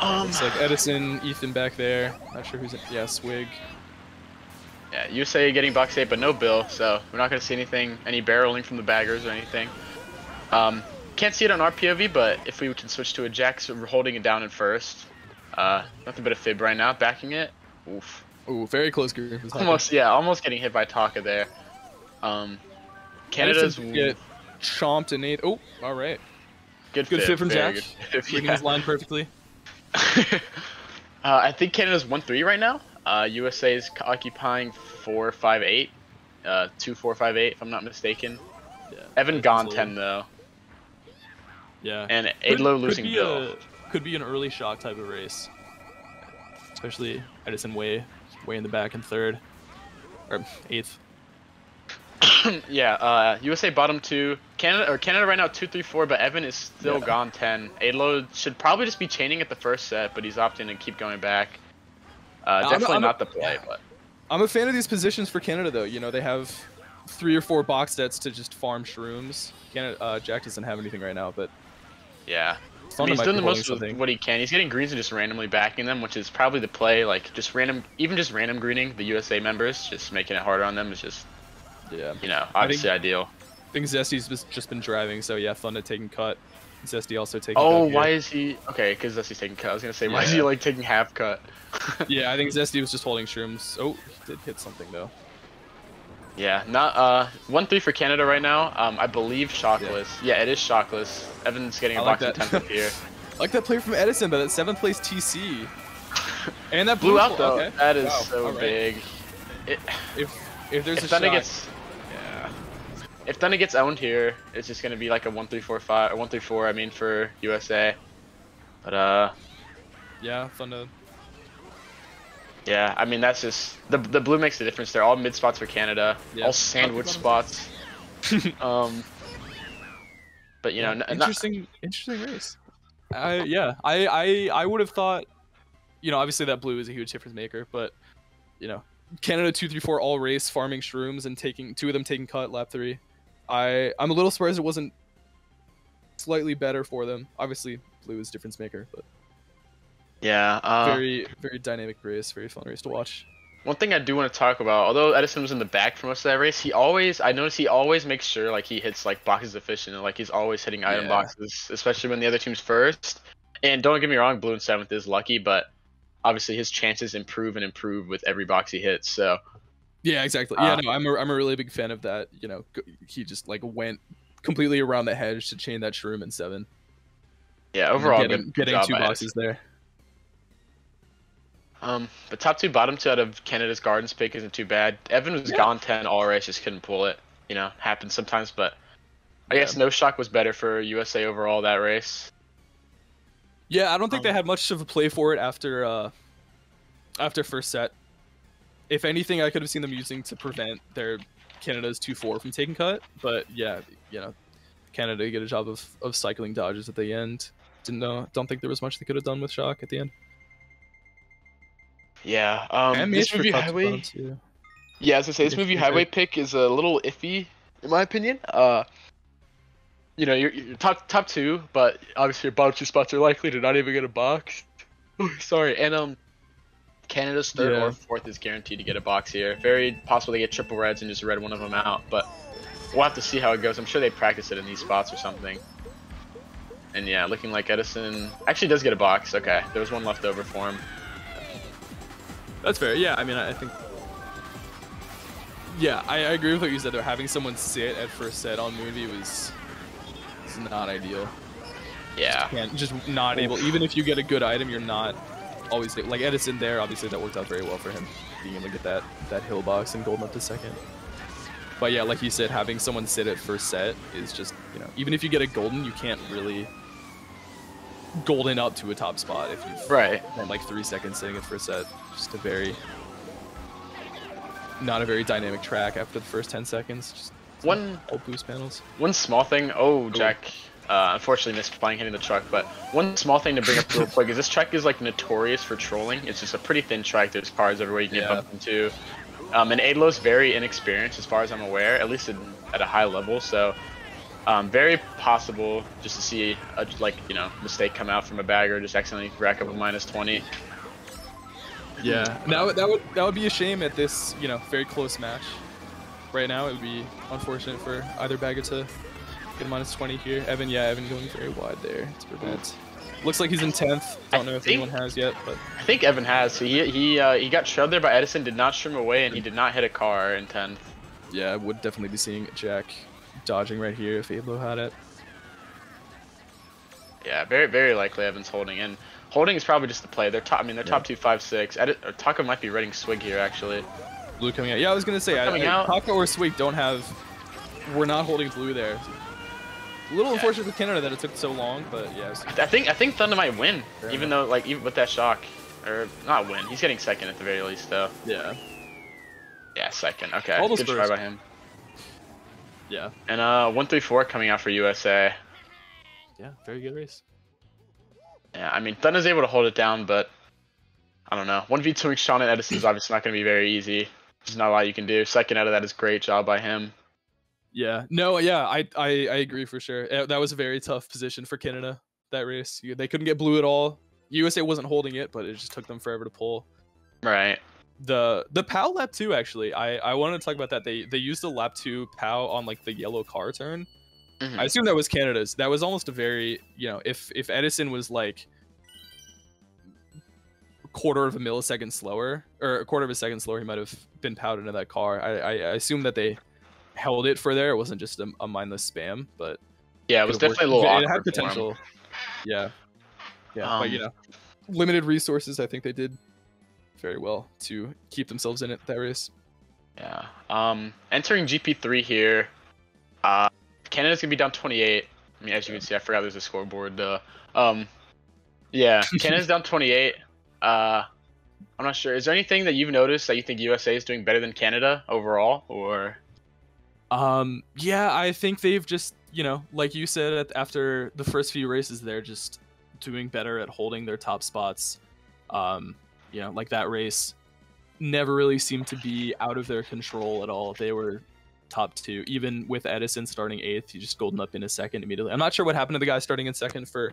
um, Looks like Edison, Ethan back there. Not sure who's in. Yeah, Swig. yeah, USA getting box eight, but no Bill. So we're not gonna see anything, any barreling from the baggers or anything. Um, can't see it on our POV, but if we can switch to a Jack, so we're holding it down in first. Uh, nothing but a fib right now, backing it. Oof. Oh, very close group. Almost, yeah, almost getting hit by Taka there. Um, Canada's Edison get chomped in eighth. Oh, all right. good, Good fib, fit from Jack. Reading yeah. his line perfectly. uh, I think Canada's one three right now. Uh, USA is occupying four five eight, uh, two four five eight if I'm not mistaken. Yeah. Evan gone ten though, Yeah. and Could- Adlo could losing be Bill. A, could be an early shock type of race. Especially Edison way, way in the back in third. Or eighth. yeah, uh, USA bottom two. Canada or Canada right now two three four, but Evan is still Yeah. gone ten. Adlo should probably just be chaining at the first set, but he's opting to keep going back. Uh, I'm- definitely I'm a- not the play, but I'm a fan of these positions for Canada though. You know, they have three or four box sets to just farm shrooms. Canada, uh, Jack doesn't have anything right now, but yeah. I mean, he's doing the most of what he can. He's getting greens and just randomly backing them, which is probably the play. Like just random, even just random greening the USA members, just making it harder on them is just Yeah. you know obviously ideal. I think Zesty's just, been driving, so yeah, Thunder taking cut. Zesty also taking Oh, why is he okay? Because he's taking cut. I was gonna say why is he like taking half cut? Yeah, I think Zesty was just holding shrooms. Oh, he did hit something though. Yeah, not uh one three for Canada right now. Um, I believe shockless. Yeah, it is shockless. Evan's getting a like boxing that. tenth here. I like that play from Edison, but that seventh place TC. And that Blew blue out though. Okay. That is Wow, so alright. big. It, If if there's if a Thunder shot, gets yeah. If Thunder gets owned here, it's just gonna be like a one three four five or one three four. I mean for USA. But uh, Yeah, Thunder. yeah. I mean that's just the the blue makes the difference. They're all mid spots for Canada. Yeah. All sandwich spots. um. But you know, n- not, interesting interesting race. I yeah, I I I would have thought, you know, obviously that blue is a huge difference maker, but you know, Canada two three four all race farming shrooms and taking two of them taking cut lap three. I I'm a little surprised it wasn't slightly better for them. Obviously, blue is difference maker, but Yeah. Uh, very very dynamic race, very fun race to watch. One thing I do want to talk about, although Edison was in the back for most of that race, he always I notice he always makes sure like he hits like boxes efficient and like he's always hitting item Yeah. boxes, especially when the other team's first. And don't get me wrong, blue and seventh is lucky, but obviously his chances improve and improve with every box he hits. So Yeah, exactly. Yeah, Uh, no, I'm a, I'm a really big fan of that. You know, he just like went completely around the hedge to chain that shroom in seven. yeah, overall getting, good, good getting job two by boxes there. Um, the top two, bottom two out of Canada's Gardens pick isn't too bad. Evan was Yeah. gone ten all race, just couldn't pull it. You know, happens sometimes, but I Yeah. guess no shock was better for USA overall that race. Yeah, I don't think they Um, had much of a play for it after uh after first set. If anything, I could have seen them using to prevent their Canada's two four from taking cut. But yeah, you know, Canada get a job of, of cycling dodges at the end. Didn't know. Don't think there was much they could have done with shock at the end. Yeah. Um, and this Moonview Highway. too. Yeah, as I say, this Moonview Highway pick is a little iffy, in my opinion. Uh, you know, you're, you're top top two, but obviously your bottom two spots are likely to not even get a box. Sorry, and um, Canada's third Yeah. or fourth is guaranteed to get a box here. Very possible they get triple reds and just red one of them out, but we'll have to see how it goes. I'm sure they practice it in these spots or something. And yeah, looking like Edison actually does get a box. Okay, there was one left over for him. That's fair. Yeah, I mean, I think. Yeah, I, I agree with what you said. Though having someone sit at first set on Moonview was, was not ideal. Yeah. Can't just not able. Even if you get a good item, you're not always like Edison. There, obviously, that worked out very well for him, being able to get that that hill box and golden up to second. But yeah, like you said, having someone sit at first set is just you know, even if you get a golden, you can't really golden up to a top spot if you've Right. spent like three seconds sitting at first set. Just a very not a very dynamic track after the first ten seconds. Just One old boost panels. One small thing. Oh, oh. Jack. Uh, unfortunately missed flying hitting the truck, but one small thing to bring up real quick is this track is like notorious for trolling. It's just a pretty thin track. There's cars everywhere you can get bumped into. Um, and Adlo's very inexperienced as far as I'm aware, at least in, at a high level. So, um, very possible just to see a like you know mistake come out from a bagger, just accidentally rack up a minus 20. Yeah, that would, that would that would be a shame at this you know very close match. Right now, it would be unfortunate for either bagger to a minus twenty here. Evan, yeah, Evan going very wide there to prevent. Looks like he's in tenth. Don't know if think- anyone has yet, but I think Evan has. He he uh, he got shoved there by Edison, did not stream away, and he did not hit a car in 10th. yeah, I would definitely be seeing Jack dodging right here if Ablo had it. Yeah, very very likely Evans holding, and holding is probably just the play. They're top. I mean, they're top two, five, six. Edit, or Taka might be reading swig here actually. Blue coming out. Yeah, I was gonna say, Blue I, coming I, out. Taka or Swig don't have. We're not holding blue there. A little Yeah. unfortunate for Canada that it took so long, but yeah. I think I think Thunder might win, Fair even enough. though like even with that shock, or not win. He's getting second at the very least though. Yeah. Yeah, second. Okay, Almost good try by him. Yeah. And uh, one three four coming out for USA. Yeah. Very good race. Yeah, I mean Thunder's able to hold it down, but I don't know. One v two Sean and Edison is obviously not going to be very easy. There's not a lot you can do. Second out of that is great job by him. Yeah. No. Yeah. I I, I agree for sure. Uh, That was a very tough position for Canada that race. They couldn't get blue at all. USA wasn't holding it, but it just took them forever to pull. Right. The the POW lap two actually. I I wanted to talk about that. They they used the lap two POW on like the yellow car turn. Mhm. I assume that was Canada's. That was almost a very, you know, if if Edison was like a quarter of a millisecond slower or a quarter of a second slower, he might have been powed into that car. I I, I assume that they held it for there. It wasn't just a, a mindless spam, but Yeah, it was definitely a worked- little It had for him. potential. Yeah, yeah, but you Um, know, limited resources. I think they did very well to keep themselves in it that race. Yeah. Um, entering GP3 here, uh, Canada's gonna be down 28. I mean, as you can see, I forgot there's a scoreboard. Uh, um, yeah, Canada's down 28. Uh, I'm not sure. Is there anything that you've noticed that you think USA is doing better than Canada overall, or? Um, yeah, I think they've just, you know, like you said after the first few races, they're just doing better at holding their top spots. Um, you know, like that race never really seemed to be out of their control at all. They were top two, even with Edison starting eighth. He just golden up in a second immediately. I'm not sure what happened to the guy starting in second for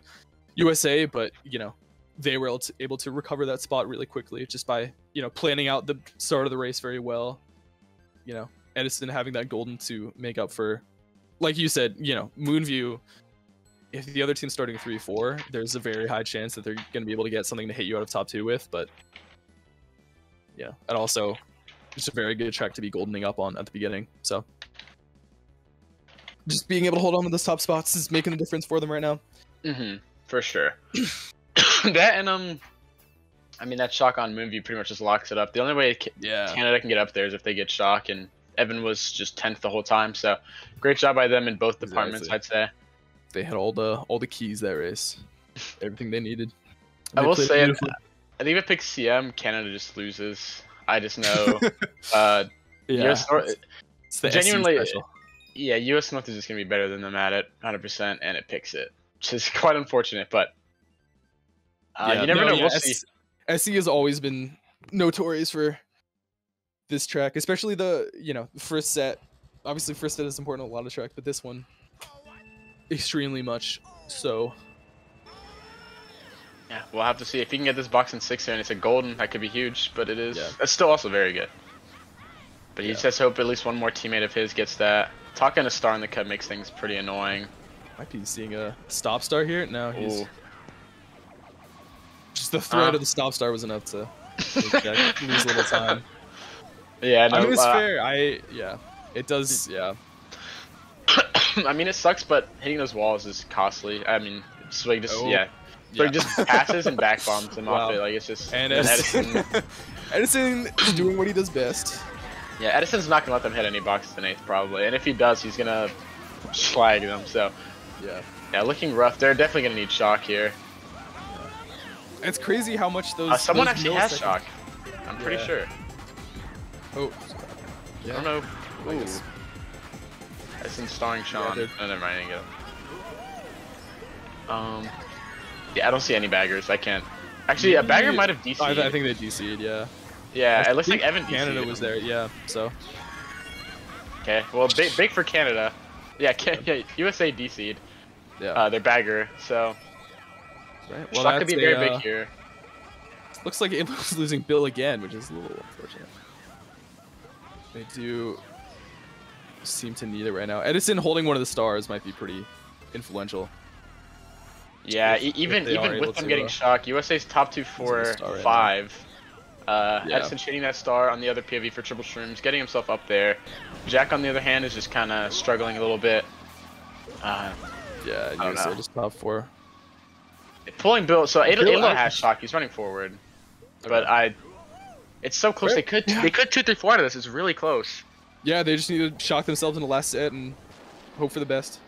USA, but you know, they were able to recover that spot really quickly just by you know planning out the start of the race very well. You know, Edison having that golden to make up for, like you said, you know, Moonview. If the other team's starting three four, there's a very high chance that they're going to be able to get something to hit you out of top two with. But yeah, and also just a very good track to be goldening up on at the beginning. So just being able to hold on to those top spots is making a difference for them right now. Mm-hmm. For sure. that and um, I mean that shock on Moonview pretty much just locks it up. The only way Yeah. Canada can get up there is if they get shock, and Evan was just tenth the whole time. So great job by them in both departments, Exactly. I'd say. They had all the all the keys that race, everything they needed. I will say it- I think if it picks CM, Canada just loses. I just know. uh, yeah, US North, it's, it's genuinely- yeah, US North is just gonna be better than them at it, 100%, and it picks it, which is quite unfortunate. But uh, Yeah, you never no, know. yeah, we'll. SC has always been notorious for this track, especially the you know first set. Obviously, first set is important in a lot of track, but this one extremely much so. Yeah, we'll have to see if he can get this box in six here, and it's a golden. That could be huge, but it is. Yeah. It's still also very good. But he Yeah. just hope at least one more teammate of his gets that. Talking a star in the cut makes things pretty annoying. Might be seeing a stop star here. No, he's Ooh. just the threat Uh. of the stop star was enough to lose a little time. Yeah, no, I mean, it's uh, fair. I yeah, it does. Yeah, I mean, it sucks, but hitting those walls is costly. I mean, Swig just Oh, yeah, Swig just passes and back bombs him off Wow. it. Like it's just and Edison, Edison. Is doing what he does best. Yeah, Edison's not gonna let them hit any boxes in eighth probably, and if he does, he's gonna slag them. So Yeah, yeah, looking rough. They're definitely gonna need shock here. it's crazy how much those. Uh, someone those actually has shock. I'm pretty Yeah. sure. Oh, I don't know. Ooh. Edison starring Sean. they're- oh, never mind. I didn't get it. Um. Yeah, I don't see any baggers. I can't. Actually, a bagger might have DC. I, I think they DC'd. Yeah, yeah, I it looks like Evan Canada DC'd. was there. Yeah, so Okay, well, big, big for Canada. Yeah, can, yeah, USA DC'd. yeah. Uh, their bagger, so right. shock could be that's very big uh, here. Looks like Abel's losing Bill again, which is a little unfortunate. They do seem to need it right now. Edison holding one of the stars might be pretty influential. Yeah, if- e- if even they even with them to, getting uh, shock, USA's top two, four, right five. Uh, Yeah. Edison shooting that star on the other POV for triple shrooms, getting himself up there. Jack, on the other hand, is just kind of struggling a little bit. Uh, Yeah, don't USA know. just top four. pulling Bill, so Adel, Bill Adel actually- has shock. He's running forward, but I, it's so close. Right. They could Yeah. they could two three four out of this. It's really close. Yeah, they just need to shock themselves in the last set and hope for the best.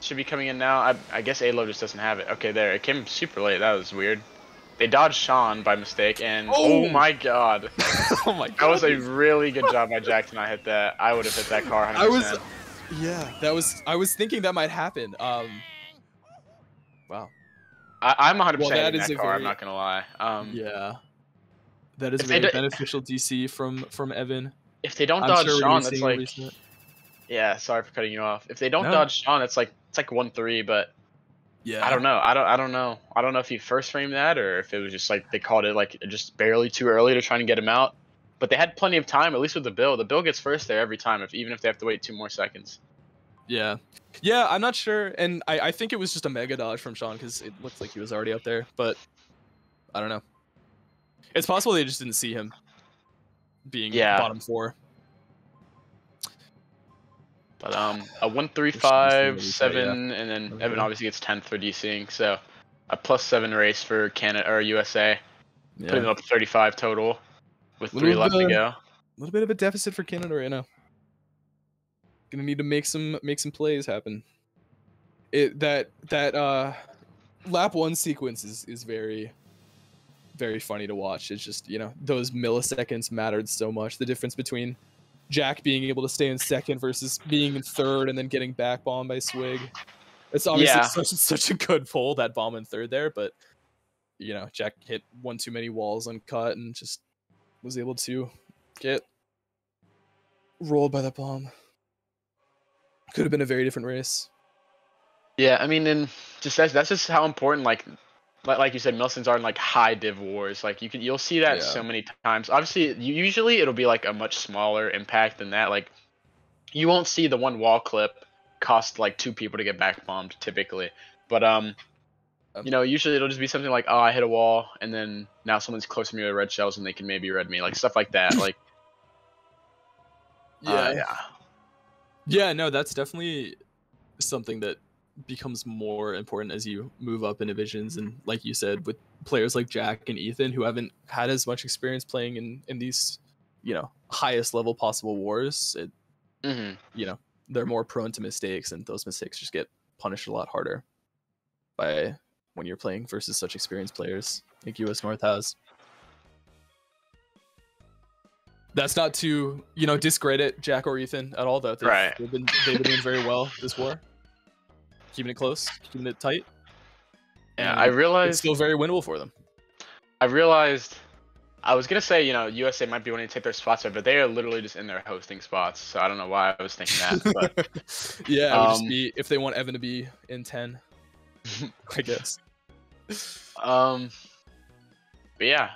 Should be coming in now. I, I guess Alo just doesn't have it. Okay, there. It came super late. That was weird. They dodged Sean by mistake, and oh, Oh! my god, oh my god. that was a really good job by Jack to not hit that. I would have hit that car 100%. I was Yeah, that was I was thinking that might happen. Um Wow. I, I'm 100% Well, that that car. I'm not gonna lie. Um, Yeah. That is If very beneficial DC from from Evan. if they don't I'm dodge sure Sean, gonna be that's seeing a like yeah. Sorry for cutting you off. If they don't No. dodge Sean, it's like it's like one three. But Yeah. I don't know. I don't. I don't know. I don't know if he first framed that or if it was just like they called it like just barely too early to try and get him out. But they had plenty of time, at least with the bill. The bill gets first there every time, if even if they have to wait two more seconds. Yeah. Yeah, I'm not sure. And I, I think it was just a mega dodge from Sean because it looked like he was already up there. But I don't know. It's possible they just didn't see him being Yeah. bottom four. But um, a one three Which five seven, and then Okay. Evan obviously gets tenth for DCing. So a plus seven race for Canada or USA, Yeah. putting them up thirty five total with Little three left to bit- go. A little bit of a deficit for Canada right now. Gonna need to make some make some plays happen. It that that uh lap one sequence is is very very funny to watch. It's just, you know, those milliseconds mattered so much. The difference between Jack being able to stay in second versus being in third and then getting back bombed by Swig. It's obviously Yeah. such such a good pull that bomb in third there, but you know Jack hit one too many walls uncut and just was able to get rolled by that bomb. Could have been a very different race. Yeah, I mean, and just that's that's just how important like like like you said, Milsons are in like high div wars. Like you can you'll see that Yeah. so many times. Obviously, usually it'll be like a much smaller impact than that. Like you won't see the one wall clip cost like two people to get back bombed typically, but um. Um, You know, usually it'll just be something like, "Oh, I hit a wall, and then now someone's close to me with red shells, and they can maybe red me," like stuff like that. Like, uh, yeah, Yeah, no, that's definitely something that becomes more important as you move up in divisions and like you said with players like Jack and Ethan who haven't had as much experience playing in in these, you know, highest level possible wars, it, hmm you know, they're more prone to mistakes and those mistakes just get punished a lot harder by when you're playing versus such experienced players like US North has. That's not to, you know, discredit Jack or Ethan at all though. They've, Right. They've been they've been doing very well this war. Keeping it close, keeping it tight. yeah. I it's still very winnable for them. I realized I was gonna say, you know, USA might be wanting to take their spots there, but they are literally just in their hosting spots. So I don't know why I was thinking that. But yeah, it would just Um, be if they want Evan to be in ten, I guess. um, but yeah,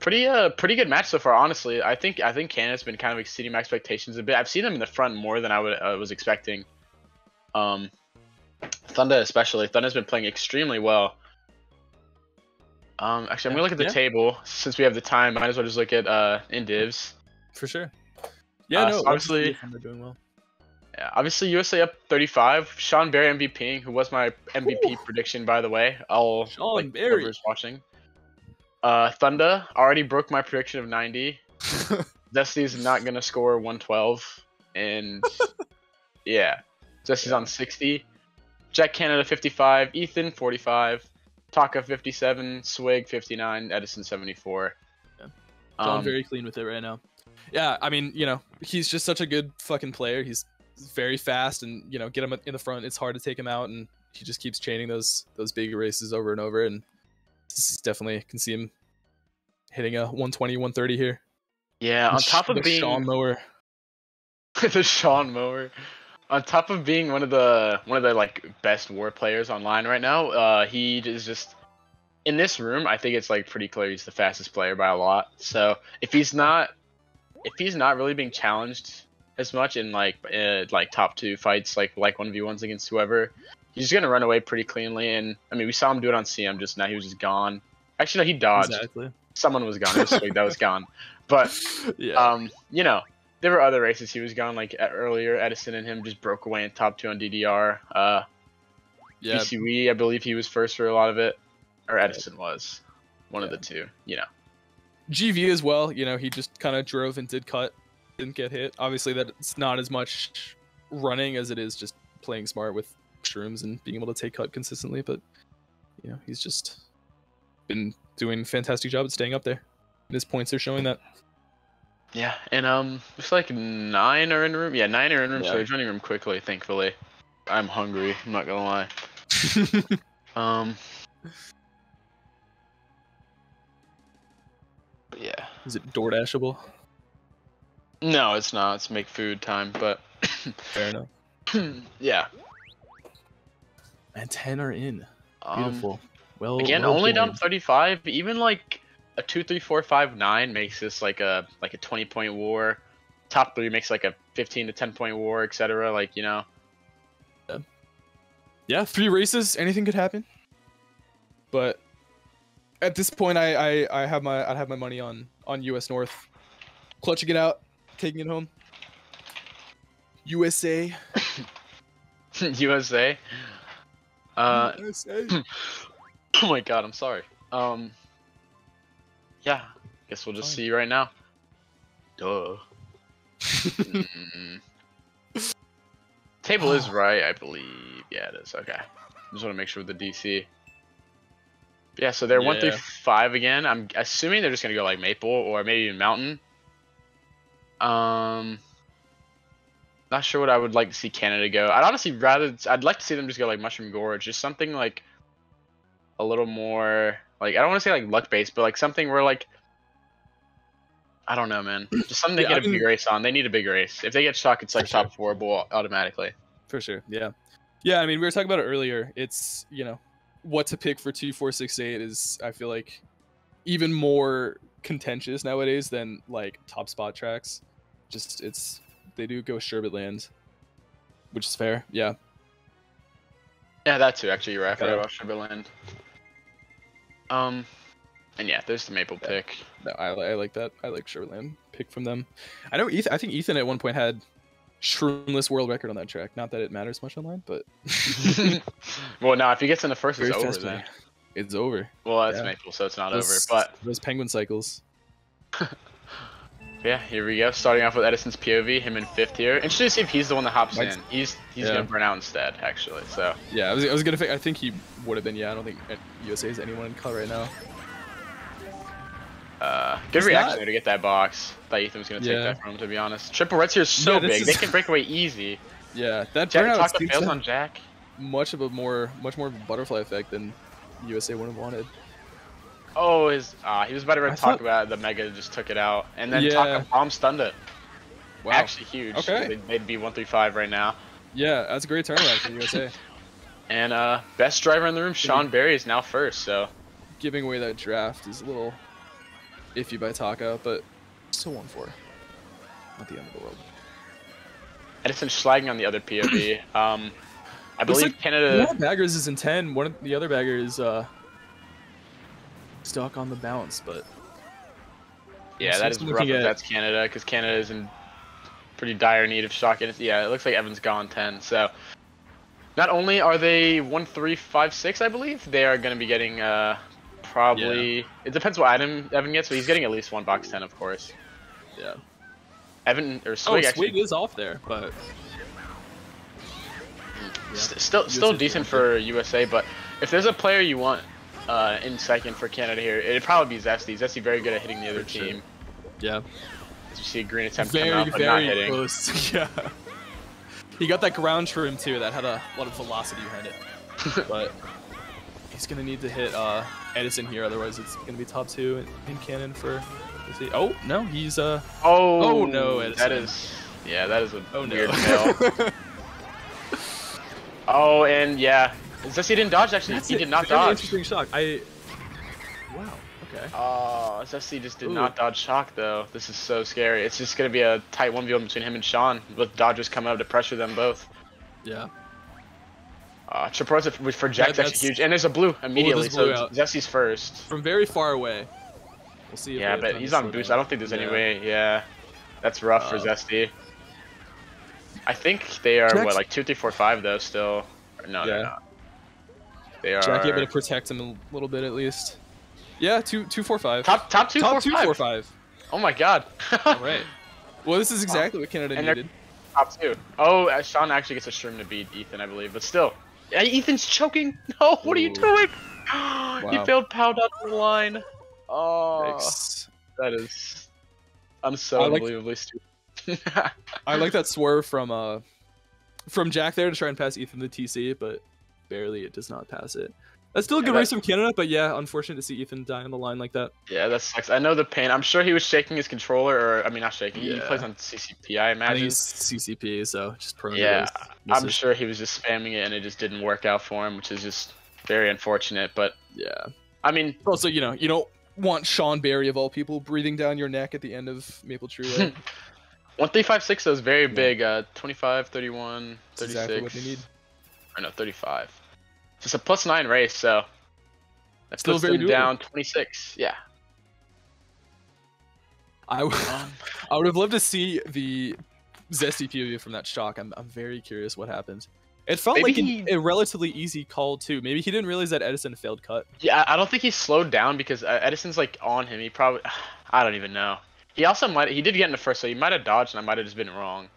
pretty uh pretty good match so far. Honestly, I think I think Canada's been kind of exceeding my expectations a bit. I've seen them in the front more than I would uh, was expecting. Um, Thunder especially. Thunder's been playing extremely well. Um, actually, I'm gonna look at the Yeah. table since we have the time. Might as well just look at uh in divs. For sure. Yeah, Uh, no, so obviously they're doing well. Yeah, obviously USA up 35. Sean Barry MVP, who was my MVP Ooh. prediction by the way. All Sean like, Barry. watching. Uh, Thunder already broke my prediction of 90. Zesty's not gonna score 112, and yeah, Zesty's Yeah. on 60. Jack Canada 55, Ethan 45, Taka 57, Swig 59, Edison 74. Yeah. Um, very clean with it right now. Yeah, I mean, you know, he's just such a good fucking player. He's very fast, and you know, get him in the front. It's hard to take him out, and he just keeps chaining those those big races over and over. And this is definitely can see him hitting a 120, 130 here. yeah, on top of the being Sean Mower. the Sean Mower. On top of being one of the one of the like best war players online right now, uh, he is just in this room. I think it's like pretty clear he's the fastest player by a lot. So if he's not, if he's not really being challenged as much in like uh, like top two fights, like like one v ones against whoever, he's gonna run away pretty cleanly. And I mean, we saw him do it on CM just now. He was just gone. Actually, no, he dodged. Exactly. Someone was gone. Was that was gone. But Yeah. um, you know, there were other races he was gone. Like earlier, Edison and him just broke away in top two on DDR. Uh, yeah. BCW, I believe he was first for a lot of it, or Edison was one of the two. You know, GV as well. You know, he just kind of drove and did cut, didn't get hit. Obviously, that's not as much running as it is just playing smart with shrooms and being able to take cut consistently. But you know, he's just been doing a fantastic job at staying up there. And his points are showing that. Yeah, and um, looks like nine are in room. Yeah, nine are in room, so Yeah. he's running room quickly. Thankfully, I'm hungry. I'm not gonna lie. Um. yeah. is it DoorDashable? No, it's not. It's make food time, but Fair enough. yeah. And ten are in. Um, Beautiful. well, Again, well only down 35. Even like a two, three, four, five, nine makes this like a like a 20 point war. Top three makes like a 15 to 10 point war, etc. Like you know, yeah, three races, anything could happen. But at this point, I, I I have my I have my money on on US North, clutching it out, taking it home. USA. USA. Uh, USA. oh my god, I'm sorry. Um, yeah, guess we'll just Fine. see right now. Duh. Mm. Table is right, I believe. Yeah, it is. Okay. Just want to make sure with the DC. Yeah, so they're one through five again. I'm assuming they're just gonna go like Maple or maybe even Mountain. Um, not sure what I would like to see Canada go. I'd honestly rather I'd like to see them just go like Mushroom Gorge, just something like a little more like I don't want to say like luck based, but like something where like I don't know, man. Just something to Yeah, get I a big race on. They need a big race. If they get shock, it's like For sure. top four ball automatically. For sure. Yeah. Yeah, I mean we were talking about it earlier. It's, you know, what to pick for two, four, six, eight is I feel like even more contentious nowadays than like top spot tracks. Just it's they do go Sherbet Land. Which is fair. Yeah. Yeah, that too. Actually, you're right. I forgot about Sugarland. Um, and yeah, there's the maple Yeah. pick. No, I, I like that. I like Sherbet pick from them. I know Ethan I think Ethan at one point had shroomless world record on that track. Not that it matters much online, but well, now if he gets in the first, very it's over then. It's over. Well, that's Yeah. maple, so it's not Those- over. But those penguin cycles. yeah, here we go. Starting off with Edison's POV, him in fifth here. Interesting to see if he's the one that hops Might- in. He's he's Yeah. gonna burn out instead, actually. So Yeah, I was, I was gonna think. I think he would have been. Yeah, I don't think USA is anyone in cut right now. uh, good reaction not- to get that box. Thought Ethan was gonna take Yeah. that from him. To be honest, triple reds here is so Yeah, big. is- They can break away easy. Yeah, that Jack seems fails on Jack. much of a more, much more of a butterfly effect than USA would have wanted. Oh, his uh, he was about to talk thought- about it, the Mega just took it out, and then Yeah. Taka bomb stunned it. Wow. Actually huge. Okay. They'd, they'd be one three five right now. yeah, that's a great turnaround for USA. And uh, best driver in the room, Sean Barry, is now first. So Giving away that draft is a little iffy by Taka, but still one four. Not the end of the world. Edison Schlagen on the other POV. um, I Looks believe like Canada. One of the baggers is in ten. One of the other baggers. uh stuck on the bounce, but Yeah, that he's rough if at- that's Canada because Canada is in pretty dire need of shock. And yeah, it looks like Evan's gone 10. So not only are they 1 3 5 6, I believe, they are going to be getting uh, probably. It depends what item Evan gets, but he's getting at least one box 10, of course. yeah. Evan or Oh, Swig actually Swig is off there, but st- still still USA decent for for USA, but if there's a player you want uh, in second for Canada here, it'd probably be Zesty. Zesty very good at hitting the other For sure. team. yeah, As you see a green attempt very come out, but not very hitting. close. yeah, he got that ground trim too. That had a lot of velocity behind it, but he's gonna need to hit uh, Edison here, otherwise it's gonna be top two in, in cannon for. is he- Oh no, he's uh. Oh, Oh, no, that Edison. is yeah, that is a Oh no. weird fail. oh, and yeah, Zesty didn't dodge actually. That's he a did not dodge. Interesting shock. I. Wow. Okay. Oh, Zesty just did Ooh. not dodge shock though. This is so scary. It's just gonna be a tight one v one between him and Sean, with Dodgers coming up to pressure them both. Yeah. Uh, Chiproza for, for Jack's That- actually that's- huge, and there's a blue immediately, blue so. Zesty's first. From very far away. We'll see. If Yeah, but he's on boost. down. I don't think there's any way. Yeah, that's rough for Uh, Zesty. I think they are Jack's- what like two, three, four, five though. Still, no, they're not. They are Jack able to protect him a little bit at least. Yeah, two two four five. top top two, Top four, two five. four five. Oh my god. All right. Well, this is exactly what Canada And needed. top two. Oh, uh, Sean actually gets a shroom to beat Ethan, I believe, but still. Yeah, Ethan's choking. No, what are you Ooh. doing? He failed pow down the line. Oh, Yikes. that is. I'm so I like- unbelievably stupid. I like that swerve from uh from Jack there to try and pass Ethan the TC, but barely it does not pass it. That's still a Yeah, good that- race from Canada, but yeah, unfortunate to see Ethan die on the line like that. yeah, that sucks. I know the pain. I'm sure he was shaking his controller, or I mean, not shaking. He Yeah. plays on CCP, I I think imagine. he's CCP, so just prone to Yeah, I'm sure he was just spamming it, and it just didn't work out for him, which is just very unfortunate. But Yeah. I mean, Also, you know, you don't want Sean Barry of all people breathing down your neck at the end of Maple Tree Way. one three five six though is very big. Uh, 25, 31, That's 36. exactly what they need. Or no, 35. It's a plus nine race, so that Still very doable. down 26. Yeah. I, w- Um, I would have loved to see the zesty POV from that shock. I'm, I'm very curious what happened. It felt Maybe like an- he- a relatively easy call too. Maybe he didn't realize that Edison failed cut. yeah, I I don't think he slowed down because uh, Edison's like on him. He probably, I don't even know. He also might, he did get in the first, so he might have dodged, and I might have just been wrong.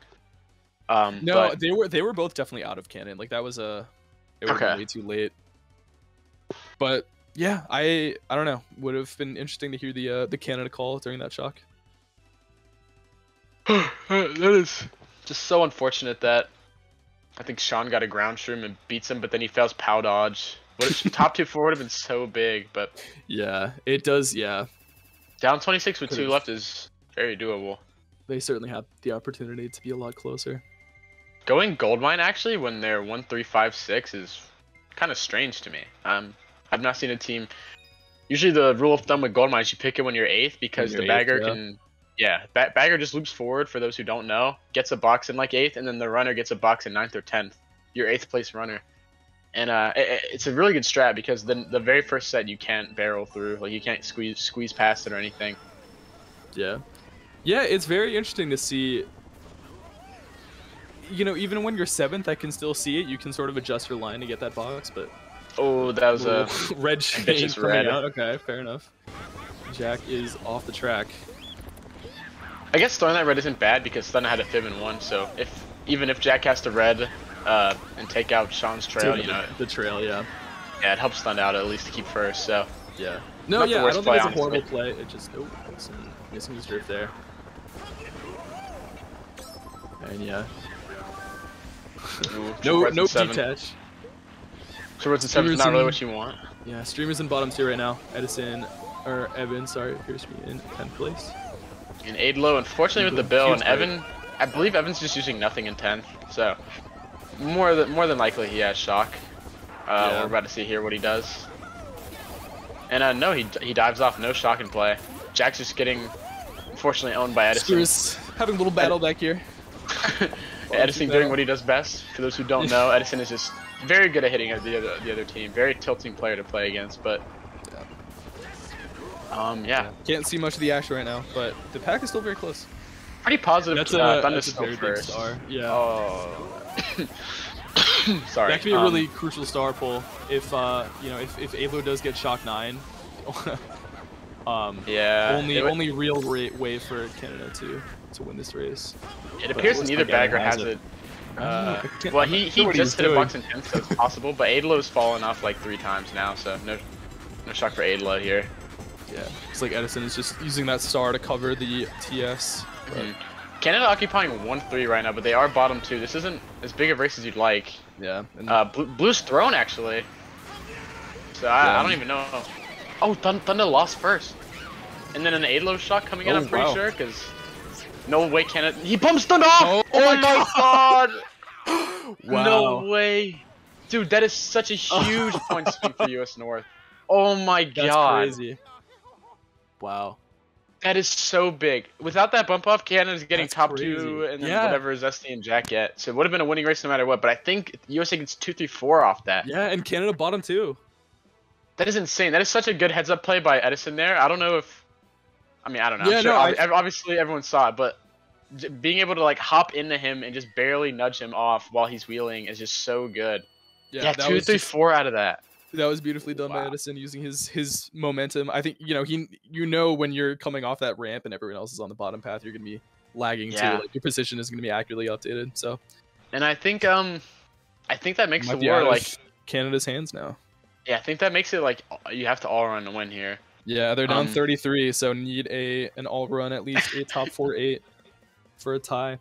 Um, No, but- they were they were both definitely out of cannon. Like that was a it would Okay. way too late. But yeah, I I don't know. Would have been interesting to hear the uh, the Canada call during that shock. that is just so unfortunate that I think Sean got a ground shroom and beats him, but then he fails pow dodge. What if, top two four would have been so big, but Yeah, it does. Yeah, down 26 with two Could've- left is very doable. they certainly have the opportunity to be a lot closer. Going gold mine actually when they're one three five six is kind of strange to me. Um, I've not seen a team. Usually the rule of thumb with gold mine is you pick it when you're eighth because you're the bagger eighth, yeah. can. Yeah, ba- bagger just loops forward for those who don't know, gets a box in like eighth, and then the runner gets a box in ninth or tenth. Your eighth place runner, and uh, i- i- it's a really good strat because then the very first set you can't barrel through, like you can't squeeze squeeze past it or anything. Yeah. Yeah, it's very interesting to see. You know, even when you're seventh, I can still see it. You can sort of adjust your line to get that box, but Oh, that was a red vicious coming red. out. Okay, fair enough. Jack is off the track. I guess throwing that red isn't bad because Thunder had a fib in one, so if even if Jack has to red uh, and take out Sean's trail, you know, the trail, yeah, yeah, it helps Thunder out at least to keep first. So yeah. No, Not the yeah, I don't play, think it's a horrible play. It just oh, missing, missing his drift there. And yeah, no, Reds no and seven. detach. Two reds and seven is not really in- what you want. Yeah, streamers in bottom tier right now. Edison or Evan, sorry, appears to be in tenth place. And Aidlo, unfortunately, with the bill, and Evan, I believe Evan's just using nothing in tenth, so more than more than likely he has shock. Uh, Yeah. We're about to see here what he does. And uh, no, he he dives off, no shock in play. Jack's just getting, unfortunately, owned by Edison. Screws having a little battle back here. Edison doing what he does best. For those who don't know, Edison is just very good at hitting the other the other team. Very tilting player to play against, but um yeah, Can't see much of the action right now, but the pack is still very close. pretty positive. That's a, uh, a very big first. star. Yeah. Oh, sorry. That could be a Um, really crucial star pull if uh you know if if Avo does get shock nine. um yeah. only would- only real way for Canada to to win this race. it appears looks neither like bagger has has it. it. I don't know, Uh, well, he he just he's hit a box in tenth, so it's possible. But Adlo's fallen off like three times now, so no no shock for Adlo here. Yeah, it's like Edison is just using that star to cover the TS. but- Mhm. Canada occupying one three right now, but they are bottom two. This isn't as big a race as you'd like. Yeah, and Uh, Blue, Blue's thrown, actually. So I, Yeah. I don't even know. Oh, Thun- Thunder lost first, and then an Adlo shot coming in. Oh, I'm pretty wow. sure because no way Canada. He bumps Thunder off. Oh Oh, my my god! wow. No way, dude. That is such a huge point speed for U.S. North. Oh my That's god, crazy. Wow. that is so big. Without that bump off, Canada's getting That's top crazy. two, and then Yeah. whatever Zesty and Jack get. So it would have been a winning race no matter what. But I think USA gets two, three, four off that. Yeah, and Canada bottom two. That is insane. That is such a good heads up play by Edison there. I don't know if, I mean, I don't know. Yeah, sure no, I- obviously everyone saw it, but being able to like hop into him and just barely nudge him off while he's wheeling is just so good. Yeah, Yeah, that two, was three, just- four out of that. That was beautifully done by Edison using his his momentum. I think you know he you know when you're coming off that ramp and everyone else is on the bottom path, you're gonna be lagging Yeah. too. Like your position is gonna be accurately updated. So And I think um, I think that makes might the war like Canada's hands now. yeah, I think that makes it like you have to all run to win here. Yeah, they're down Um, 33, so need a an all run at least a top four eight for a tie.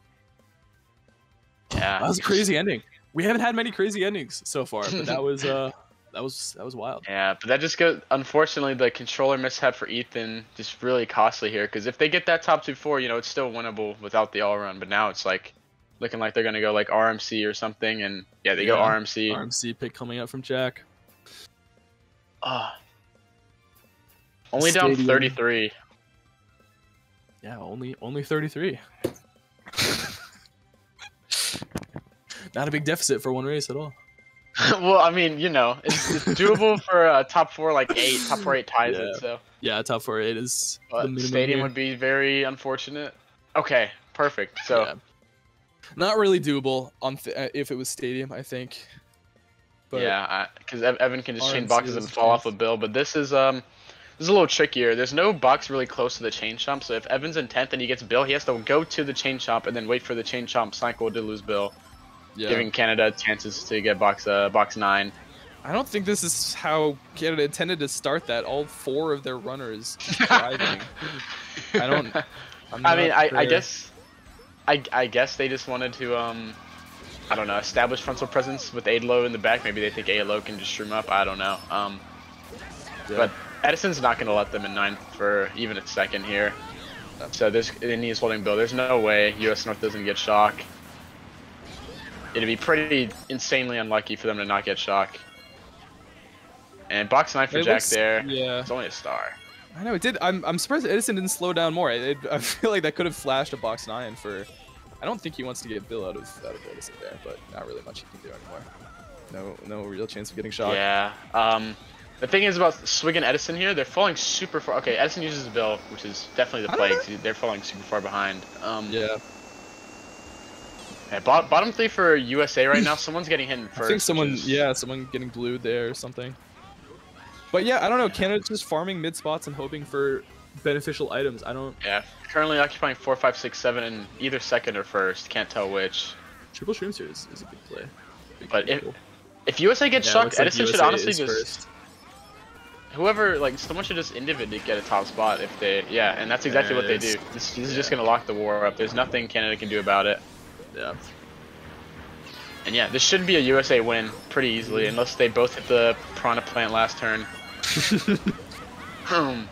Yeah, That was a crazy ending. We haven't had many crazy endings so far, but that was uh that was that was wild. Yeah, but that just goes. Unfortunately, the controller mishap for Ethan just really costly here. Because if they get that top two four, you know, it's still winnable without the all run. But now it's like looking like they're gonna go like RMC or something, and yeah, they go RMC. RMC pick coming up from Jack. Ah. Only down thirty three. Yeah, only only 33. Not a big deficit for one race at all. well, I mean, you know, it's, it's doable for a top four like eight, top four eight ties Yeah. it. So, Yeah, top four eight is the but minimum stadium here. would be very unfortunate. Okay, perfect. So. Yeah. not really doable on th- uh, if it was stadium, I think. But yeah, because Evan can just chain boxes and fall off a bill, but this is um, this is a little trickier. There's no box really close to the chain chomp, so if Evan's in tenth and he gets Bill, he has to go to the chain chomp and then wait for the chain chomp cycle to lose Bill, yeah. giving Canada chances to get box uh box nine. I don't think this is how Canada intended to start that. All four of their runners driving. I don't. I'm I mean, I, I guess I I guess they just wanted to um, I don't know, establish frontal presence with Adelo in the back. Maybe they think Alo can just stream up. I don't know. Um, Yeah. but Edison's not gonna let them in ninth for even a second here. So there's India's holding Bill. There's no way US North doesn't get shock. It'd be pretty insanely unlucky for them to not get shock. And box nine for It Jack looks- there. Yeah. It's only a star. I know it did. I'm I'm surprised Edison didn't slow down more. It, I feel like that could have flashed a box nine for. I don't think he wants to get Bill out of out of Edison there, but not really much he can do anymore. No no real chance of getting shot. Yeah. Um, the thing is about Swig and Edison here, they're falling super far. Okay, Edison uses the Bill, which is definitely the play. 'cause They're falling super far behind. Um, Yeah. bot- bottom three for USA right now. Someone's getting hit in first. I think someone is- yeah someone getting glued there or something. But yeah, I don't know. Canada's just farming mid spots and hoping for beneficial items. I don't. Yeah. Currently occupying four, five, six, seven in either second or first. Can't tell which. Triple streams here is, is a big play. Big But if- If USA gets Yeah, shocked, looks like Edison should honestly just first. Whoever like someone should just individually get a top spot if they yeah, and that's exactly what they do. This, this is just gonna lock the war up. There's nothing Canada can do about it. Yeah. And yeah, this should be a USA win pretty easily, unless they both hit the Piranha Plant last turn. Hmm.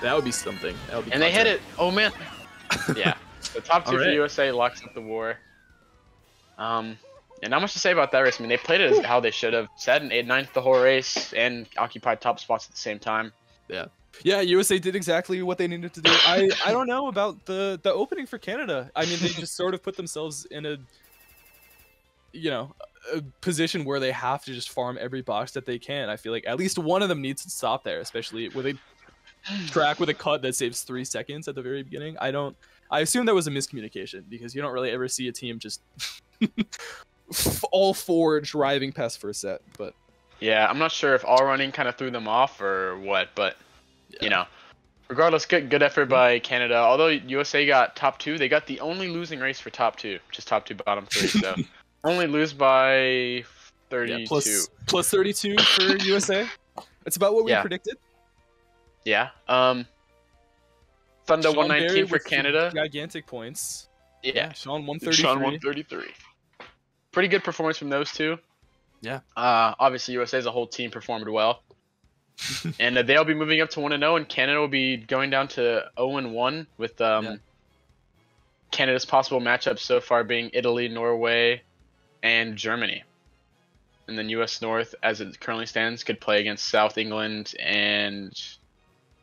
That would be something. That would be and they hit it. Oh man. Yeah, the top two for USA locks up the war. Um, and not much to say about that race. I mean, they played it as how they should have. Sat in eight, ninth the whole race and occupied top spots at the same time. Yeah. Yeah, USA did exactly what they needed to do. I, I don't know about the the opening for Canada. I mean, they just sort of put themselves in a you know, a position where they have to just farm every box that they can. I feel like at least one of them needs to stop there, especially with a track with a cut that saves 3 seconds at the very beginning. I don't I assume that was a miscommunication because you don't really ever see a team just all four driving past a set, but Yeah, I'm not sure if all running kind of threw them off or what, but Yeah. you know, regardless, good good effort by Canada. Although USA got top two, they got the only losing race for top two, just top two, bottom three. So only lose by 32. yeah, plus plus 32 for USA. That's about what we Yeah. predicted. Yeah. Um. Thunder Sean 119 Barry for Canada. Gigantic points. Yeah. Sean 133. Sean 133. Pretty good performance from those two. Yeah. Uh, obviously USA as a whole team performed well. and uh, they'll be moving up to 1 and 0 and Canada will be going down to 0 and 1 with um Yeah. Canada's possible matchups so far being Italy, Norway, and Germany. And then US North as it currently stands could play against South England and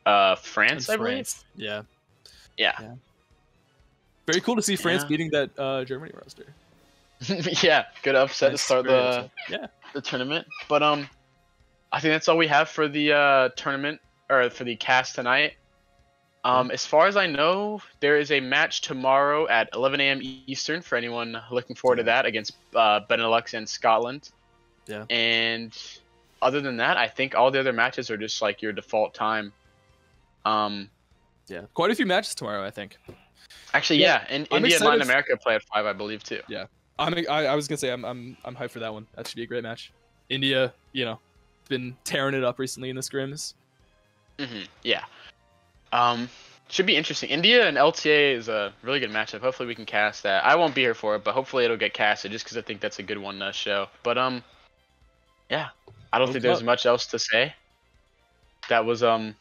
uh France, I believe. France. Yeah. Yeah. Very cool to see France Yeah. beating that uh, Germany roster. yeah, good upset to start the. Yeah. the tournament. But um, I think that's all we have for the uh, tournament or for the cast tonight. Um, as far as I know, there is a match tomorrow at 11 a.m. Eastern for anyone looking forward to that against uh, Benelux and Scotland. Yeah. And other than that, I think all the other matches are just like your default time. Um, Yeah. Quite a few matches tomorrow, I think. actually, Yeah, yeah, and I'm India and Latin excited- America play at five, I believe, too. I'm, I, I was gonna say I'm, I'm I'm hyped for that one. That should be a great match. India, you know, been tearing it up recently in the scrims. hmm Yeah. Um, should be interesting. India and LTA is a really good matchup. Hopefully we can cast that. I won't be here for it, but hopefully it'll get casted just because I think that's a good one to show. But um, yeah, I don't World think there's much else to say. That was um,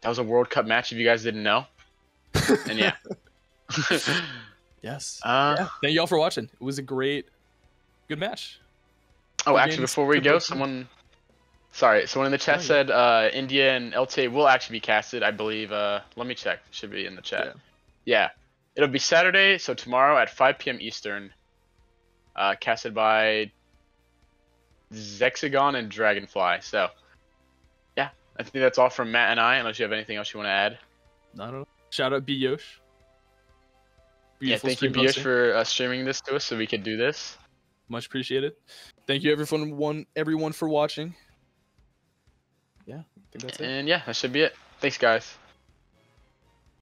that was a World Cup match. If you guys didn't know, and yeah. Yes. uh, yeah. Thank y'all for watching. It was a great, good match. Oh, Good actually, before we go, both someone. Sorry, someone in the chat Oh, yeah. said uh, India and LTA will actually be casted. I believe. Uh, let me check. It should be in the chat. Yeah. Yeah. it'll be Saturday, so tomorrow at 5 p.m. Eastern. Uh, casted by Zexagon and Dragonfly. So, yeah, I think that's all from Matt and I. Unless you have anything else you want to add. I don't know. Shout out B Yosh. yeah, thank you, stream BYosh, hosting. for uh, streaming this to us so we could do this. Much appreciated. Thank you everyone one everyone for watching. Yeah, I think that's it. And yeah, that should be it. Thanks, guys.